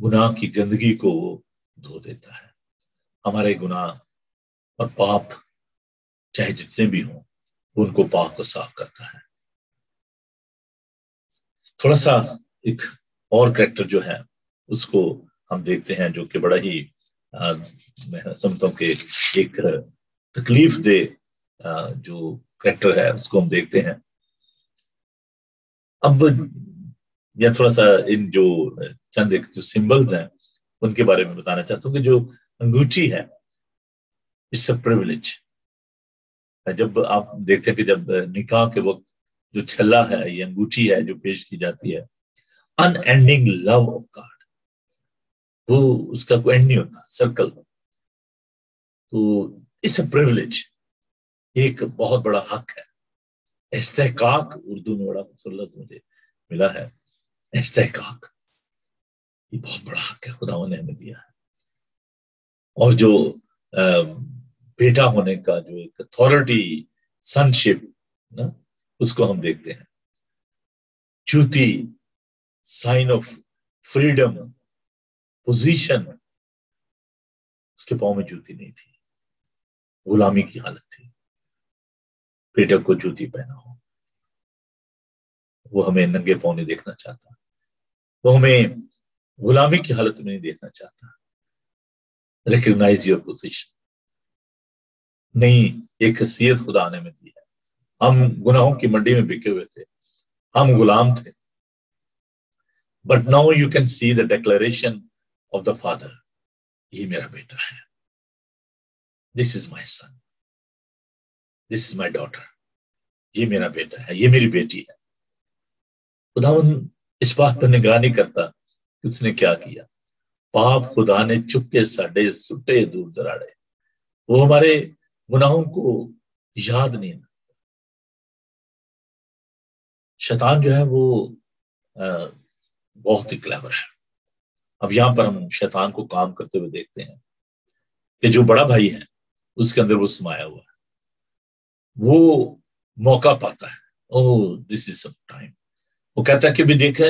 गुनाह की गंदगी को वो धो देता है। हमारे गुनाह और पाप चाहे जितने भी हों उनको पाप को साफ़ करता है। थोड़ा सा एक और करेक्टर जो है उसको हम देखते हैं जो कि बड़ा ही आ, मैं समझता हूँ कि एक तकलीफ़ दे आ, जो करेक्टर है, उसको हम देखते हैं। अब या थोड़ा सा इन जो चंद एक जो सिंबल्स हैं, उनके बारे में बताना चाहता हूँ कि जो अंगूठी है इट्स अ प्रिविलेज जब आप देखते हैं कि जब निकाह के वक्त जो छल्ला है, ये अंगूठी है जो पेश की जाती है अनएंडिंग लव ऑफ़ गॉड वो उसका कोई एंड नहीं होता सर्कल तो इट्स अ प्रिविलेज एक बहुत बड़ा हक है। इस्तेकाक उर्दू में बड़ा खूबसूरत मुझे मिला है। इस्तेकाक, ये बहुत बड़ा हक है खुदा ने हमें दिया है। और जो बेटा होने का जो एक अथॉरिटी सनशिप ना, उसको हम देखते हैं। चूती साइन ऑफ़ फ्रीडम पोजीशन उसके पाँव में जूती नहीं थी। गुलामी की हालत थी। बेटे को जूती पहना हो। वो हमें नंगे पाँव नहीं देखना चाहता। वो हमें गुलामी की हालत में नहीं देखना चाहता। रिकग्नाइज योर पोजिशन नहीं, एक हसीयत खुदा ने में दी है। हम गुनाहों की मंडी में बिके हुए थे। हम गुलाम थे। But now you can see the declaration of the father ये मेरा बेटा है। This is my son this is my daughter ये मेरा बेटा है, ये मेरी बेटी है। खुदा इस बात पर निगरानी करता उसने क्या किया। पाप खुदा ने चुपके साडे सुटे दूर दराड़े। वो हमारे गुनाहों को याद नहीं शैतान जो है वो बहुत ही क्लेवर है। अब यहाँ पर हम शैतान को काम करते हुए देखते हैं कि जो बड़ा भाई है, उसके अंदर वो समाया हुआ है। वो मौका पाता है। Oh this is some time वो कहता है कि भी देखे,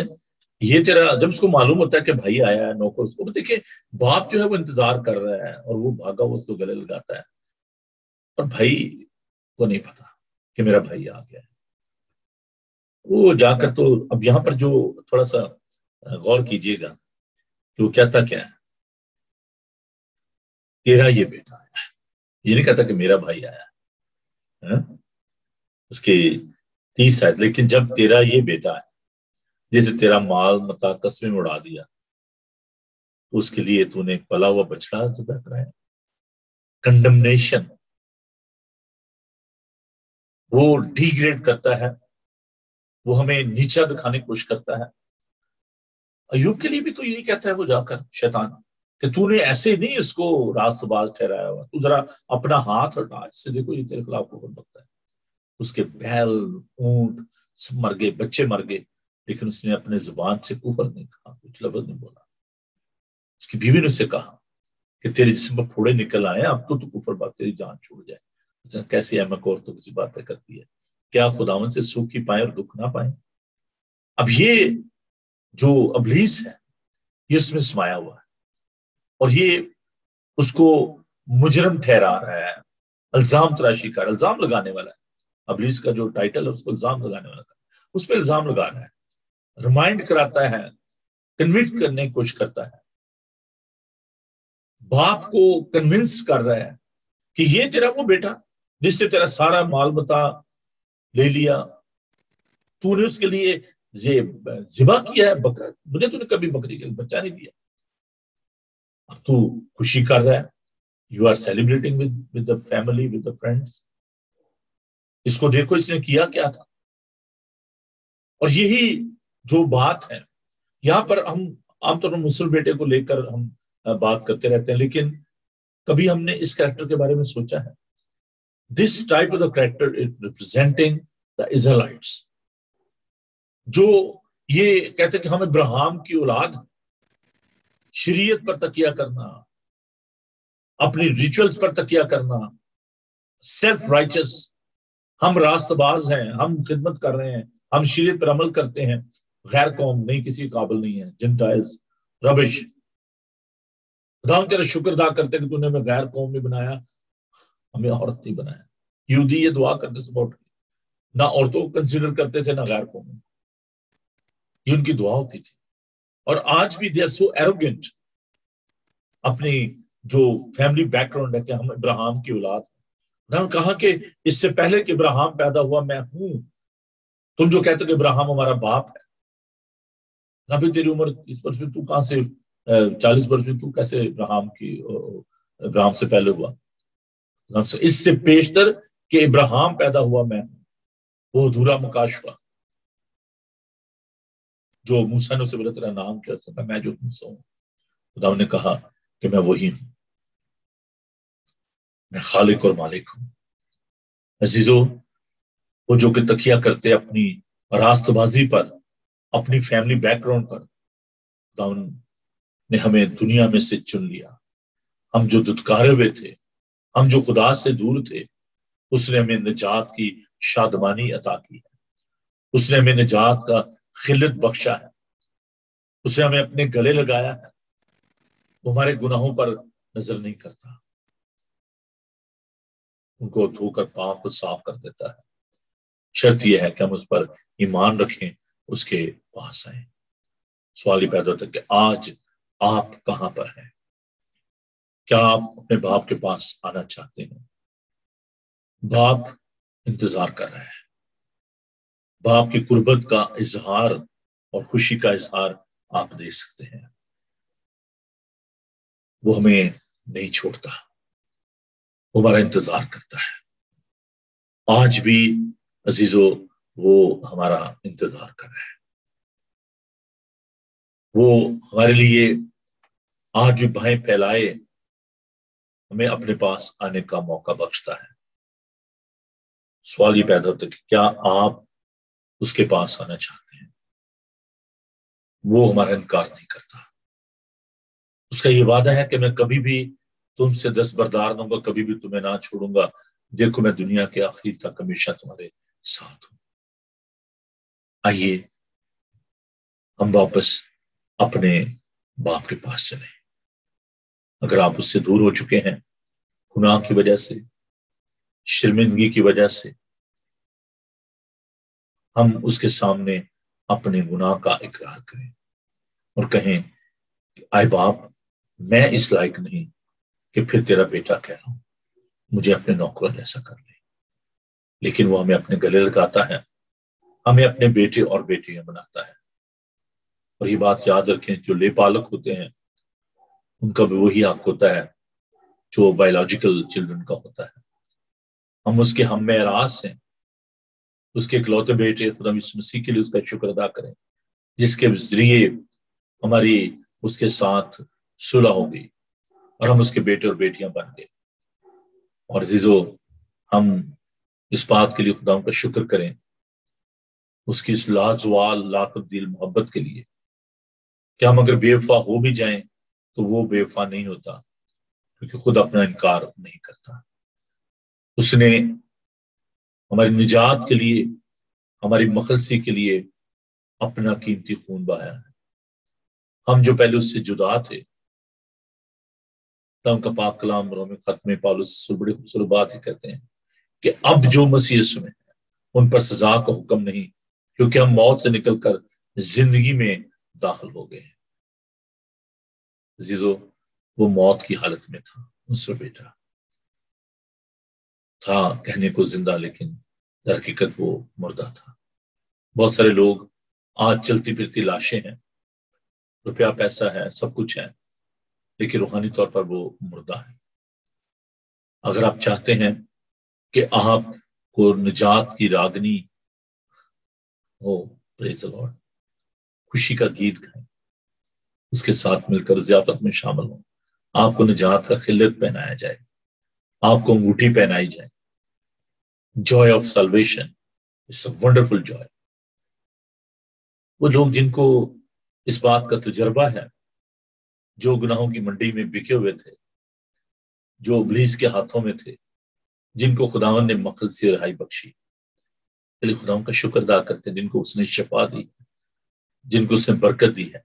ये तेरा, जब उसको मालूम होता है कि भाई आया है, नौकर, उसको देखिए बाप जो है वो इंतज़ार कर रहा है और वो भागा, वो उसको गले लगाता है। और भाई को नहीं पता कि मेरा भाई आ गया है। वो जाकर तो अब यहाँ पर जो थोड़ा सा गौर कीजिएगा कि वो कहता क्या है? तेरा ये बेटा आया ये नहीं कहता कि मेरा भाई आया है? उसके तीस शायद लेकिन जब तेरा ये बेटा है, जैसे तेरा माल मता कस्बे में उड़ा दिया, उसके लिए तूने एक पला हुआ बछड़ा जुदा कराया कंडमनेशन वो डिग्रेड करता है। वो हमें नीचा दिखाने की कोशिश करता है। अयुब के लिए भी तो यही कहता है, वो जाकर शैतान कि तूने ऐसे नहीं इसको रास्तबाज ठहराया हुआ। तू जरा अपना हाथ हटा, इससे देखो ये तेरे खिलाफ कुफर बकता है। उसके बैल, ऊँट मर गए, बच्चे मर गए, लेकिन उसने अपने ज़ुबान से कुफर नहीं कहा, कुछ लफ्ज नहीं बोला। उसकी बीवी ने उसे कहा कि तेरे जिसम पर फोड़े निकल आए, अब तो तू कुफर बात तेरी जान छूट जाए। अच्छा कैसी अहमक और तो किसी बातें करती है? क्या खुदावन से सुख ही पाए और दुख ना पाए? अब ये जो अबलीस है, ये उसमें समाया हुआ है। और ये उसको मुजरम ठहरा रहा है अल्जाम तराशी का अल्जाम लगाने वाला है। अबलीस का जो टाइटल है, उसको इल्ज़ाम लगाने वाला उस पर इल्ज़ाम लगा रहा है। रिमाइंड कराता है कन्विट करने की कोशिश करता है। बाप को कन्विंस कर रहा है कि ये तेरा वो बेटा, जिससे तेरा सारा माल बता ले लिया, तूने उसके लिए ये जिबा किया है, बकरा मुझे तूने कभी बकरी का बच्चा नहीं दिया तू खुशी कर रहा है। You are celebrating with with the family with the friends इसको देखो, इसने किया क्या था? और यही जो बात है, यहाँ पर हम आमतौर पर मुसल बेटे को लेकर हम बात करते रहते हैं, लेकिन कभी हमने इस कैरेक्टर के बारे में सोचा है? This type of the character is representing the Israelites जो ये कहते हैं कि हम इब्राहिम की औलाद शरीयत पर तकिया करना, अपनी रिचुअल्स पर तकिया करना सेल्फ राइचस हम रास्तबाज हैं, हम खिदमत कर रहे हैं, हम शरीयत पर अमल करते हैं, गैर कौम नहीं, किसी काबिल नहीं है जिंटाइल्स रबिश खुदा तेरा शुक्र अदा करते कि तूने हमें गैर कौम में बनाया, हमें औरत नहीं बनाया। यूदी ये दुआ करते सपोर्ट ना औरतों को कंसिडर करते थे, ना गैर कौम। ये उनकी दुआ होती थी। और आज भी दे आर सो एरोगेंट अपनी जो फैमिली बैकग्राउंड है कि हम इब्राहिम की औलाद उन्होंने कहा कि इससे पहले कि इब्राहिम पैदा हुआ, मैं हूँ। तुम जो कहते हो कि इब्राहिम हमारा बाप है। अभी तेरी उम्र इस वर्ष में तू कहाँ से चालीस वर्ष में तू कैसे इब्राहिम की इब्राहिम से पहले हुआ? इससे पेशतर कि इब्राहिम पैदा हुआ मैं हूँ। वो अधूरा मुकाशवा। जो मूसा ने उसे बोला, तेरा नाम क्या था? मैं जो मूसा हूँ। खुदा ने कहा कि मैं वही हूँ। मैं खालिक और मालिक हूँ। अजीजो, वो जो कि तकिया करते अपनी रास्तबाजी पर, अपनी फैमिली बैकग्राउंड पर खुदा ने हमें दुनिया में से चुन लिया। हम जो दुदकारे हुए थे, हम जो खुदा से दूर थे, उसने हमें निजात की शादमानी अता की है। उसने हमें निजात का खिलत बख्शा है। उसे हमें अपने गले लगाया है। वो हमारे गुनाहों पर नज़र नहीं करता। उनको धोकर पाप को साफ़ कर देता है। शर्त यह है कि हम उस पर ईमान रखें, उसके पास आए। सवाल ही पैदा होता है कि आज आप कहाँ पर हैं? क्या आप अपने बाप के पास आना चाहते हैं? बाप इंतज़ार कर रहे है। बाप की कुर्बत का इजहार और खुशी का इजहार आप दे सकते हैं। वो हमें नहीं छोड़ता। वो हमारा इंतज़ार करता है। आज भी अजीजो, वो हमारा इंतज़ार कर रहा है। वो हमारे लिए आज भी बाहें फैलाए, हमें अपने पास आने का मौका बख्शता है। सवाल ये पैदा होता है कि क्या आप उसके पास आना चाहते हैं। वो हमारा इनकार नहीं करता। उसका ये वादा है कि मैं कभी भी तुमसे दस बरदार दूँगा, कभी भी तुम्हें ना छोड़ूँगा। देखो, मैं दुनिया के आखिर तक हमेशा तुम्हारे साथ हूँ। आइए, हम वापस अपने बाप के पास चले। अगर आप उससे दूर हो चुके हैं, गुनाह की वजह से, शर्मिंदगी की वजह से हम उसके सामने अपने गुनाह का इकरार करें और कहें आए बाप, मैं इस लायक नहीं कि फिर तेरा बेटा कह रहा मुझे अपने नौकरों जैसा कर ले। लेकिन वो हमें अपने गले लगाता है, हमें अपने बेटे और बेटियाँ बनाता है। और ये बात याद रखें, जो ले पालक होते हैं, उनका भी वही हक होता है, जो बायोलॉजिकल चिल्ड्रन का होता है। हम उसके हम में रास हैं। उसके इकलौते बेटे खुदा मसीह के लिए उसका शुक्र अदा करें, जिसके ज़रिए हमारी उसके साथ सुलह हो गई और हम उसके बेटे और बेटियाँ बन गए। और जीजो हम इस बात के लिए खुदा का शुक्र करें, उसकी इस लाजवाल लातब्दील मोहब्बत के लिए कि हम अगर बेवफा हो भी जाएँ तो वो बेवफा नहीं होता, क्योंकि खुद अपना इनकार नहीं करता। उसने हमारी निजात के लिए, हमारी मखलसी के लिए अपना कीमती खून बहाया है। हम जो पहले उससे जुदा थे का पाक कलाम रोम खूबसूरत बात ही कहते हैं कि अब जो मसीह में उन पर सजा का हुक्म नहीं, क्योंकि हम मौत से निकलकर ज़िंदगी में दाखिल हो गए जीजो वो मौत की हालत में था, उसका बेटा। था कहने को ज़िंदा, लेकिन हकीकत वो मुर्दा था। बहुत सारे लोग आज चलती फिरती लाशें हैं। रुपया, पैसा है, सब कुछ है, लेकिन रूहानी तौर पर वो मुर्दा है। अगर आप चाहते हैं कि आपको निजात की रागनी हो प्रेज लॉर्ड खुशी का गीत गाएँ, उसके साथ मिलकर जियाफत में शामिल हो। आपको निजात का खिलत पहनाया जाए। आपको अंगूठी पहनाई जाए। Joy of salvation it's wonderful joy वो लोग जिनको इस बात का तजर्बा है, जो गुनाहों की मंडी में बिके हुए थे, जो अबलीस के हाथों में थे, जिनको खुदावन ने मकल से रिहाई बख्शी। इसलिए खुदावन का शुक्र अदा करते हैं, जिनको उसने शफा दी, जिनको उसने बरकत दी है।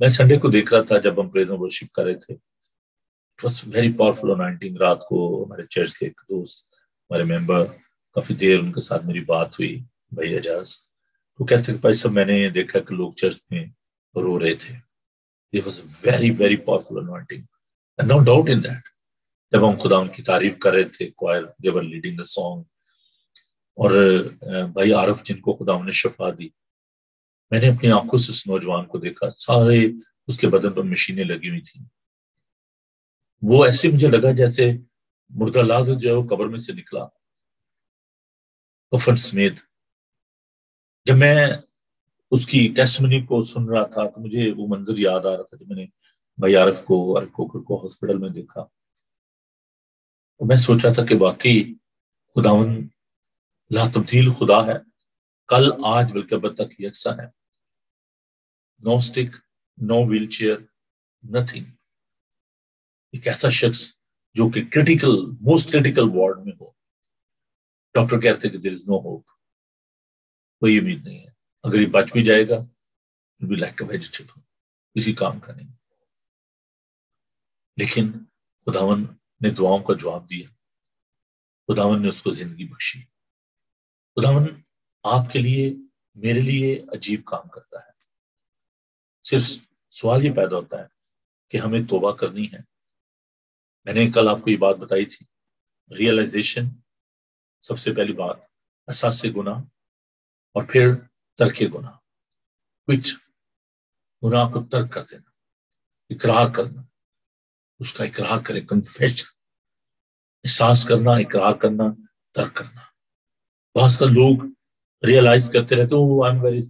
मैं संडे को देख रहा था जब हम प्रेज वर्शिप कर रहे थे। वॉज़ वेरी पावरफुल नाइनटीन रात को हमारे चर्च के एक दोस्त, हमारे मेंबर काफ़ी देर उनके साथ मेरी बात हुई, भाई एजाज। तो कहते भाई सब मैंने देखा कि लोग चर्च में रो रहे थे। It was very very powerful anointing and no doubt in that जब हम खुदा उनकी तारीफ़ कर रहे थे choir they were leading the song और भाई आरफ जिनको खुदा ने शफा दी, मैंने अपनी आँखों से उस नौजवान को देखा, सारे उसके बदन पर मशीनें लगी हुई थी। वो ऐसे मुझे लगा जैसे मुर्दा लाज जो है वो कब्र में से निकला। कफन समेत जब मैं उसकी टेस्टमनी को सुन रहा था तो मुझे वो मंजर याद आ रहा था जब मैंने भाई आरफ को, आरफ कोकर को हॉस्पिटल में देखा। तो मैं सोच रहा था कि वाकई खुदावन ला तब्दील खुदा है। कल, आज बल्कि अब तक यकसा है। No stick no wheelchair nothing एक ऐसा शख्स जो कि क्रिटिकल मोस्ट क्रिटिकल वार्ड में हो। डॉक्टर कहते कि देर इज़ नो होप कोई उम्मीद नहीं है। अगर ये बच भी जाएगा बी लाइक वेजिटेबल किसी काम का नहीं। लेकिन खुदावन ने दुआओं का जवाब दिया। खुदावन ने उसको ज़िंदगी बख्शी। खुदावन आपके लिए, मेरे लिए अजीब काम करता है। सिर्फ़ सवाल ये पैदा होता है कि हमें तोबा करनी है। मैंने कल आपको ये बात बताई थी। रियलाइजेशन सबसे पहली बात एहसास गुना और फिर तर्क गुना कुछ गुनाह को तर्क कर देना, इकरार करना, उसका इकरार करें कन्फेश एहसास करना, इकरार करना, तर्क करना। का लोग रियलाइज़ करते रहते हो I am very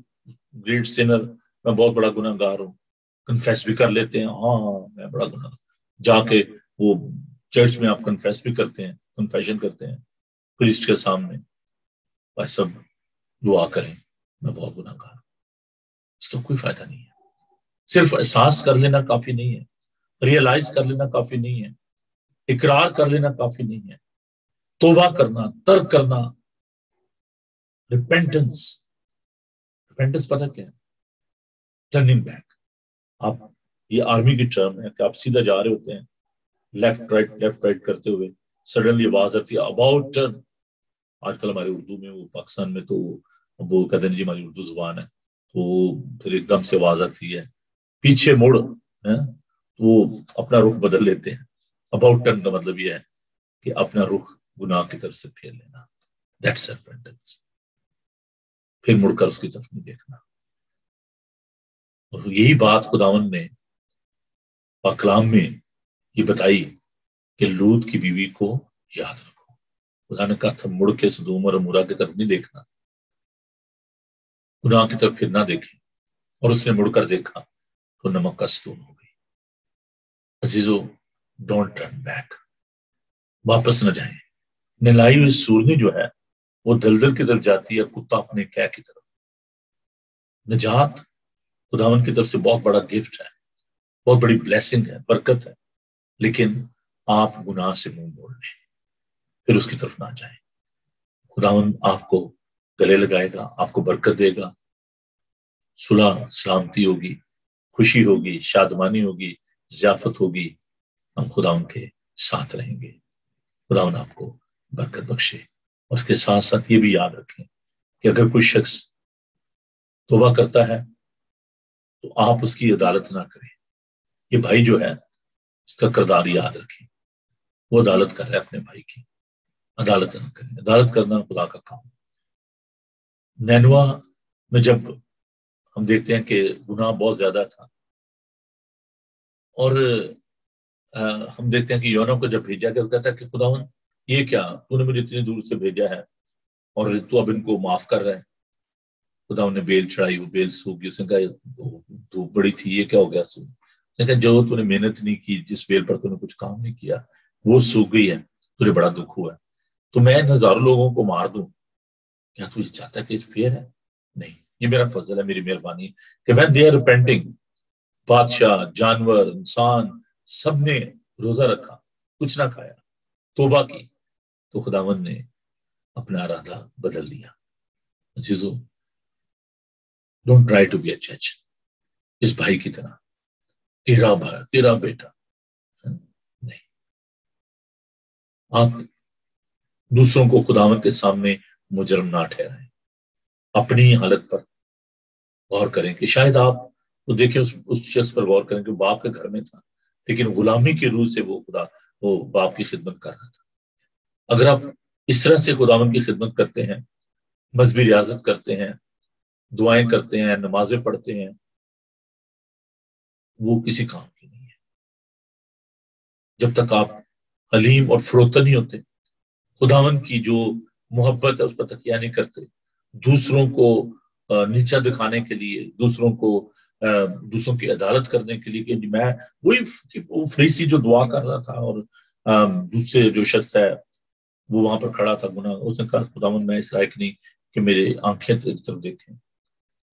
great sinner मैं बहुत बड़ा गुनागार हूँ। कन्फेस भी कर लेते हैं हाँ मैं बड़ा गुना जाके वो चर्च में आप कन्फेस भी करते हैं कन्फेशन करते हैं प्रिस्ट के सामने, भाई सब दुआ करें, मैं बहुत गुनागार हूँ। इसका कोई फ़ायदा नहीं है। सिर्फ़ एहसास कर लेना काफ़ी नहीं है रियलाइज़ कर लेना काफ़ी नहीं है, इकरार कर लेना काफ़ी नहीं है। तोबा करना, तर्क करना रिपेंटेंस रिपेंटेंस पता क्या है? टर्निंग बैक आप, ये आर्मी की टर्म है कि आप सीधा जा रहे होते हैं लेफ़्ट राइट लेफ़्ट राइट करते हुए सडनली आवाज़ आती है अबाउट टर्न आजकल हमारे उर्दू में, वो पाकिस्तान में तो वो कहते हैं जी, हमारी उर्दू ज़ुबान है तो फिर एकदम से आवाज़ आती है। पीछे मुड़, है तो अपना रुख बदल लेते हैं। अबाउट टर्न का मतलब ये है कि अपना रुख गुनाह की तरफ़ से फेर लेना। दैट्स रिपेंटेंस फिर मुड़कर उसकी तरफ़ नहीं देखना। और यही बात खुदावन ने अकलाम में ये बताई कि लूत की बीवी को याद रखो। खुदा ने कहा था मुड़ के सदूम और मुरा की तरफ़ नहीं देखना। गुनाह की तरफ़ फिर ना देखें। और उसने मुड़कर देखा तो नमक का स्तून हो गई। अजीजो, डोंट टर्न बैक। वापस न जाए। निलाई हुई सूरनी जो है, वो दलदल की तरफ़ जाती है, कुत्ता अपने कै की तरफ़। निजात खुदावन की तरफ़ से बहुत बड़ा गिफ्ट है। बहुत बड़ी ब्लेसिंग है, बरकत है। लेकिन आप गुनाह से मुँह मोड़ लें, फिर उसकी तरफ़ ना जाए। खुदावन आपको गले लगाएगा, आपको बरकत देगा। सुलह सलामती होगी, खुशी होगी, शादमानी होगी, जियाफत होगी। हम खुदा उनके साथ रहेंगे। खुदा आपको बरकत बख्शे। और उसके साथ साथ ये भी याद रखें कि अगर कोई शख्स तोबा करता है तो आप उसकी अदालत ना करें। ये भाई जो है इसका करदार याद रखें। वो अदालत कर रहा अपने भाई की। अदालत ना करें। अदालत करना खुदा का काम नैनवा में जब हम देखते हैं कि गुनाह बहुत ज़्यादा था और आ, हम देखते हैं कि योना को जब भेजा गया कहता है कि खुदावन ये क्या? तूने मुझे इतनी दूर से भेजा है और तू अब इनको माफ़ कर रहा है। खुदा ने बेल चढ़ाई वो बेल सूख गई। उसने कहा धूप बड़ी थी ये क्या हो गया? सूख कहा जो तूने मेहनत नहीं की, जिस बेल पर तूने कुछ काम नहीं किया, वो सूख गई है तुझे बड़ा दुख हुआ है। तो मैं इन हज़ारों लोगों को मार दूँ? क्या तुझे चाहता कि फेयर है? नहीं, ये मेरा फजल है, मेरी मेहरबानी कि वैन दे आर बादशाह, जानवर, इंसान सबने रोजा रखा, कुछ ना खाया, तोबा की तो खुदावन ने अपना इरादा बदल दिया। Don't try to be a जज इस भाई की तरह। तेरा भाई तेरा बेटा। नहीं। आप दूसरों को खुदावन के सामने मुजरम ना ठहराएँ। अपनी हालत पर गौर करें कि शायद आप तो देखिए उस उस शख्स पर गौर करें कि बाप के घर में था, लेकिन गुलामी के रूह से वो खुदा, वो बाप की खिदमत कर रहा था। अगर आप इस तरह से खुदावन की खिदमत करते हैं मजहबी रियाजत करते हैं, दुआएँ करते हैं, नमाजें पढ़ते हैं वो किसी काम की नहीं है। जब तक आप हलीम और फरोता नहीं होते, खुदावन की जो मोहब्बत है, उस पर तकिया नहीं करते, दूसरों को नीचा दिखाने के लिए, दूसरों को दूसरों की अदालत करने के लिए कि मैं वही वो फरीसी जो दुआ कर रहा था और दूसरे जो शख्स है, वो वहाँ पर खड़ा था गुना उसने कहा, खुदावन, मैं इस लायक नहीं कि मेरे आँखें तरफ़ देखें।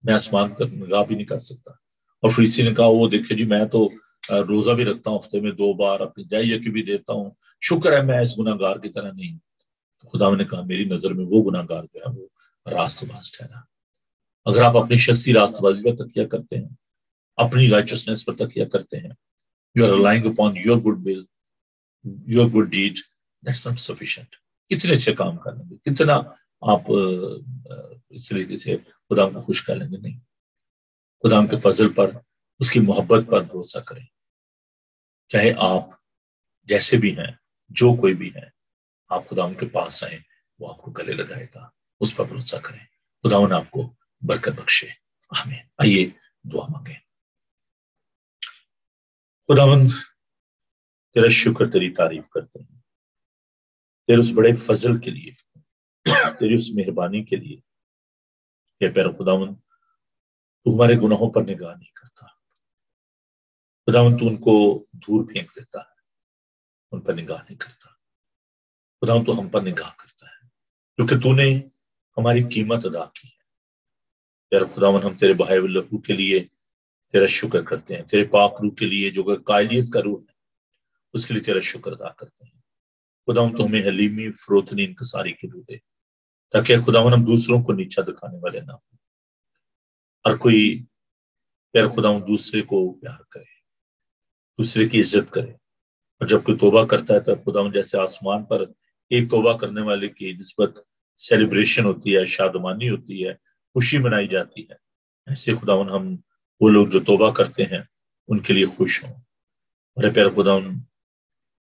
मैं आसमान तक निगाह भी नहीं कर सकता। और फरीसी ने कहा, वो देखे जी, मैं तो रोजा भी रखता हूँ, हफ़्ते में दो बार अपनी जय की भी देता हूँ। शुक्र है मैं इस गुनागार की तरह नहीं तो खुदा ने कहा, मेरी नज़र में वो गुनागार जो है, वो रास्तबाज ठहरा। अगर आप अपनी शख्सी रास्तबाजी पर तकिया करते हैं, अपनी राइचसनेस पर तकिया करते हैं you are relying upon your good will your good deed that's not sufficient कितने अच्छे काम कर लेंगे कितना आप इस तरीके से खुदा को खुश कर लेंगे? नहीं। खुदा के फजल पर, उसकी मोहब्बत पर भरोसा करें। चाहे आप जैसे भी हैं, जो कोई भी है, आप खुदा के पास आए, वो आपको गले लगाएगा। उस पर भरोसा करें। खुदा आपको बरकत बख्शे। हमें आइए, दुआ मांगे। खुदावंद तेरा शुक्र, तेरी तारीफ़ करते हैं। तेरे उस बड़े फजल के लिए, तेरी उस मेहरबानी के लिए। ये पैर खुदावंद तू हमारे गुनाहों पर निगाह नहीं करता। खुदावंद तू उनको दूर फेंक देता है, उन पर निगाह नहीं करता। खुदावंद तू हम पर निगाह करता है, क्योंकि तूने हमारी कीमत अदा की है। तेरा खुदावन हम तेरे भाई लहू के लिए तेरा शुक्र करते हैं, तेरे पाक रूह के लिए जो कायलियत का रूह है, उसके लिए तेरा शुक्र अदा करते हैं। खुदा तो हमें हलीमी, फरोतनी, इनकसारी की रूह दे, ताकि खुदावन हम दूसरों को नीचा दिखाने वाले ना हो। हर कोई प्यार खुदा दूसरे को प्यार करे, दूसरे की इज़्ज़त करे। और जब कोई तोबा करता है तब खुदा जैसे आसमान पर एक तोबा करने वाले की नस्बत सेलिब्रेशन होती है, शादमानी होती है, खुशी मनाई जाती है। ऐसे खुदावन हम, वो लोग जो तोबा करते हैं, उनके लिए खुश हों। अरे प्यार खुदावन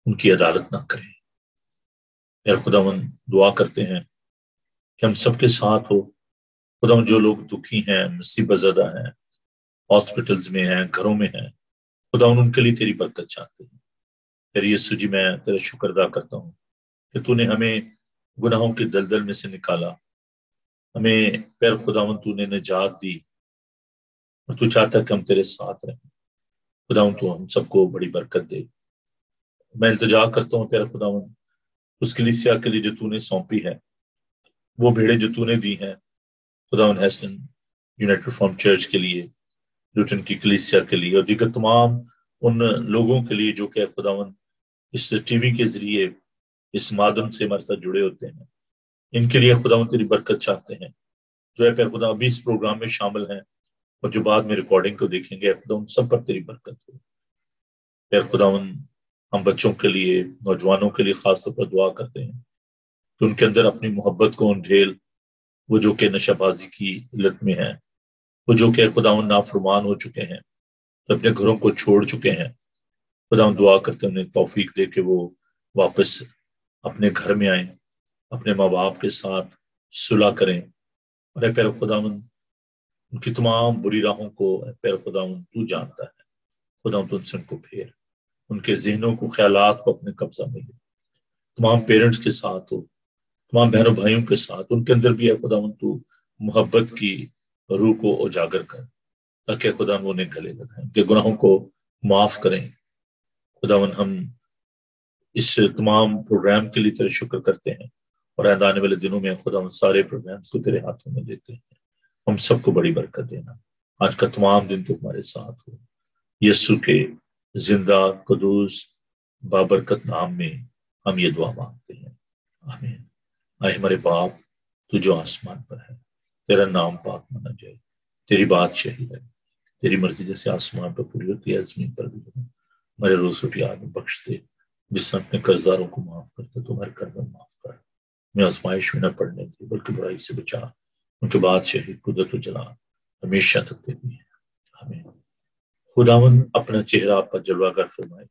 उनकी अदालत ना करें। प्यार खुदावन दुआ करते हैं कि हम सबके साथ हो खुदा जो लोग दुखी हैं, मुसीबत ज़्यादा हैं, हॉस्पिटल्स में हैं, घरों में हैं खुदा उनके लिए तेरी बरकत चाहते हैं। तेरी यीशु जी, मैं तेरा शुक्र अदा करता हूँ कि तूने हमें गुनाहों के दलदल में से निकाला। हमें पैर खुदावन तूने निजात दी। और तू चाहता कि हम तेरे साथ रहें। खुदा तो हम सबको बड़ी बरकत दे। मैं इल्तजा करता हूँ तेरा खुदा लिए कलिसिया के लिए जो तूने सौंपी है, वो भेड़े जो तूने दी हैं खुदा हैसन यूनाइटेड फॉर्म चर्च के लिए ल्यूटन की कलिसिया के लिए और दीगर तमाम उन लोगों के लिए जो कि खुदावन इस टीवी के ज़रिए, इस माध्यम से हमारे साथ जुड़े होते हैं। इनके लिए खुदा तेरी बरकत चाहते हैं। जो है खुदा अभी इस प्रोग्राम में शामिल हैं और जो बाद में रिकॉर्डिंग को देखेंगे खुदा उन सब पर तेरी बरकत हो। फिर खुदा हम बच्चों के लिए, नौजवानों के लिए खास तौर पर दुआ करते हैं कि उनके अंदर अपनी मोहब्बत को झेल वो जो कि नशाबाजी की लत में है, वो जो कि खुदा नाफरमान हो चुके हैं तो अपने घरों को छोड़ चुके हैं। खुदा दुआ करते उन्हें तोफीक दे के वो वापस अपने घर में आए, अपने माँ बाप के साथ सुलह करें। और पैर खुदा उनकी तमाम बुरी राहों को पैर खुदा तू जानता है। खुदा उनसे उनको फेर, उनके जहनों को ख्याल को अपने कब्जा में ले। तमाम पेरेंट्स के साथ हो तमाम बहनों भाइयों के साथ, उनके अंदर भी है खुदा तू मोहब्बत की रूह को उजागर कर, ताकि खुदा उन्हें गले लगाए, उनके गुनाहों को माफ़ करें। खुदावन हम इस तमाम प्रोग्राम के लिए तेरे शुक्र करते हैं और आने वाले दिनों में खुदा उन सारे प्रोग्राम्स को तेरे हाथों में देते हैं। हम सबको बड़ी बरकत देना। आज का तमाम दिन तो हमारे साथ हो। यस्सु के ज़िंदा, कदूस, बाबरकत नाम में हम ये दुआ मांगते हैं। आमीन। आए हमारे बाप, तू जो आसमान पर है, तेरा नाम पाक माना जाए, तेरी बात शही है, तेरी मर्ज़ी जैसे आसमान पर पूरी होती है, ज़मीन पर भी हमारे रोज रोटी आदमी बख्श दे जिसने अपने कर्जदारों को माफ़ करते तुम्हारे कर्ज माफ़ कर। मैं आजमाइश में न पढ़ने दी, बल्कि बुराई से बचा। उनके बाद शहीद कुदरत जला। हमेशा तक देती है। हमें खुदावन अपना चेहरा आप पर जलवागर फरमाए।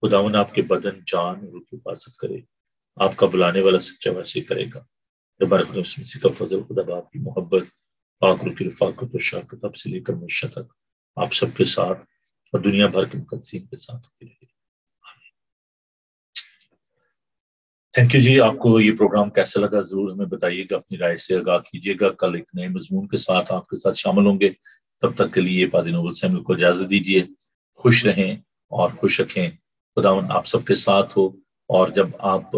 खुदावन आपके बदन, जान और हिफाजत करे। आपका बुलाने वाला सच्चा वैसे करेगा। खुदा उसमें का फजल, खुदा बाप की मोहब्बत पाकुर की रफाकत और शाकत अब से लेकर हमेशा तक आप सबके साथ और दुनिया भर के मुकदसिन के साथ होती रहे थैंक यू जी, आपको ये प्रोग्राम कैसा लगा? ज़रूर हमें बताइएगा, अपनी राय से आगाह कीजिएगा। कल एक नए मजमून के साथ आपके साथ शामिल होंगे। तब तक के लिए पादी नोबल सैमिल को इजाज़त दीजिए। खुश रहें और खुश रखें। खुदावन आप सबके साथ हो। और जब आप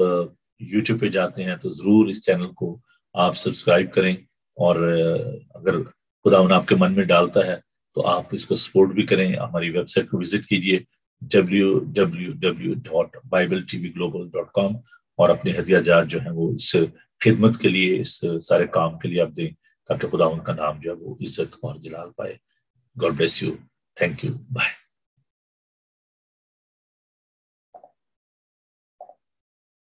यूट्यूब पे जाते हैं तो ज़रूर इस चैनल को आप सब्सक्राइब करें और अगर खुदावन आपके मन में डालता है तो आप इसको सपोर्ट भी करें। हमारी वेबसाइट को विज़िट कीजिए डब्ल्यू और अपने हदियाजात जो है वो इस खिदमत के लिए, इस सारे काम के लिए आप दें, ताकि खुदा उनका नाम जो है वो इज़्ज़त और जलाल पाए। God bless you thank you bye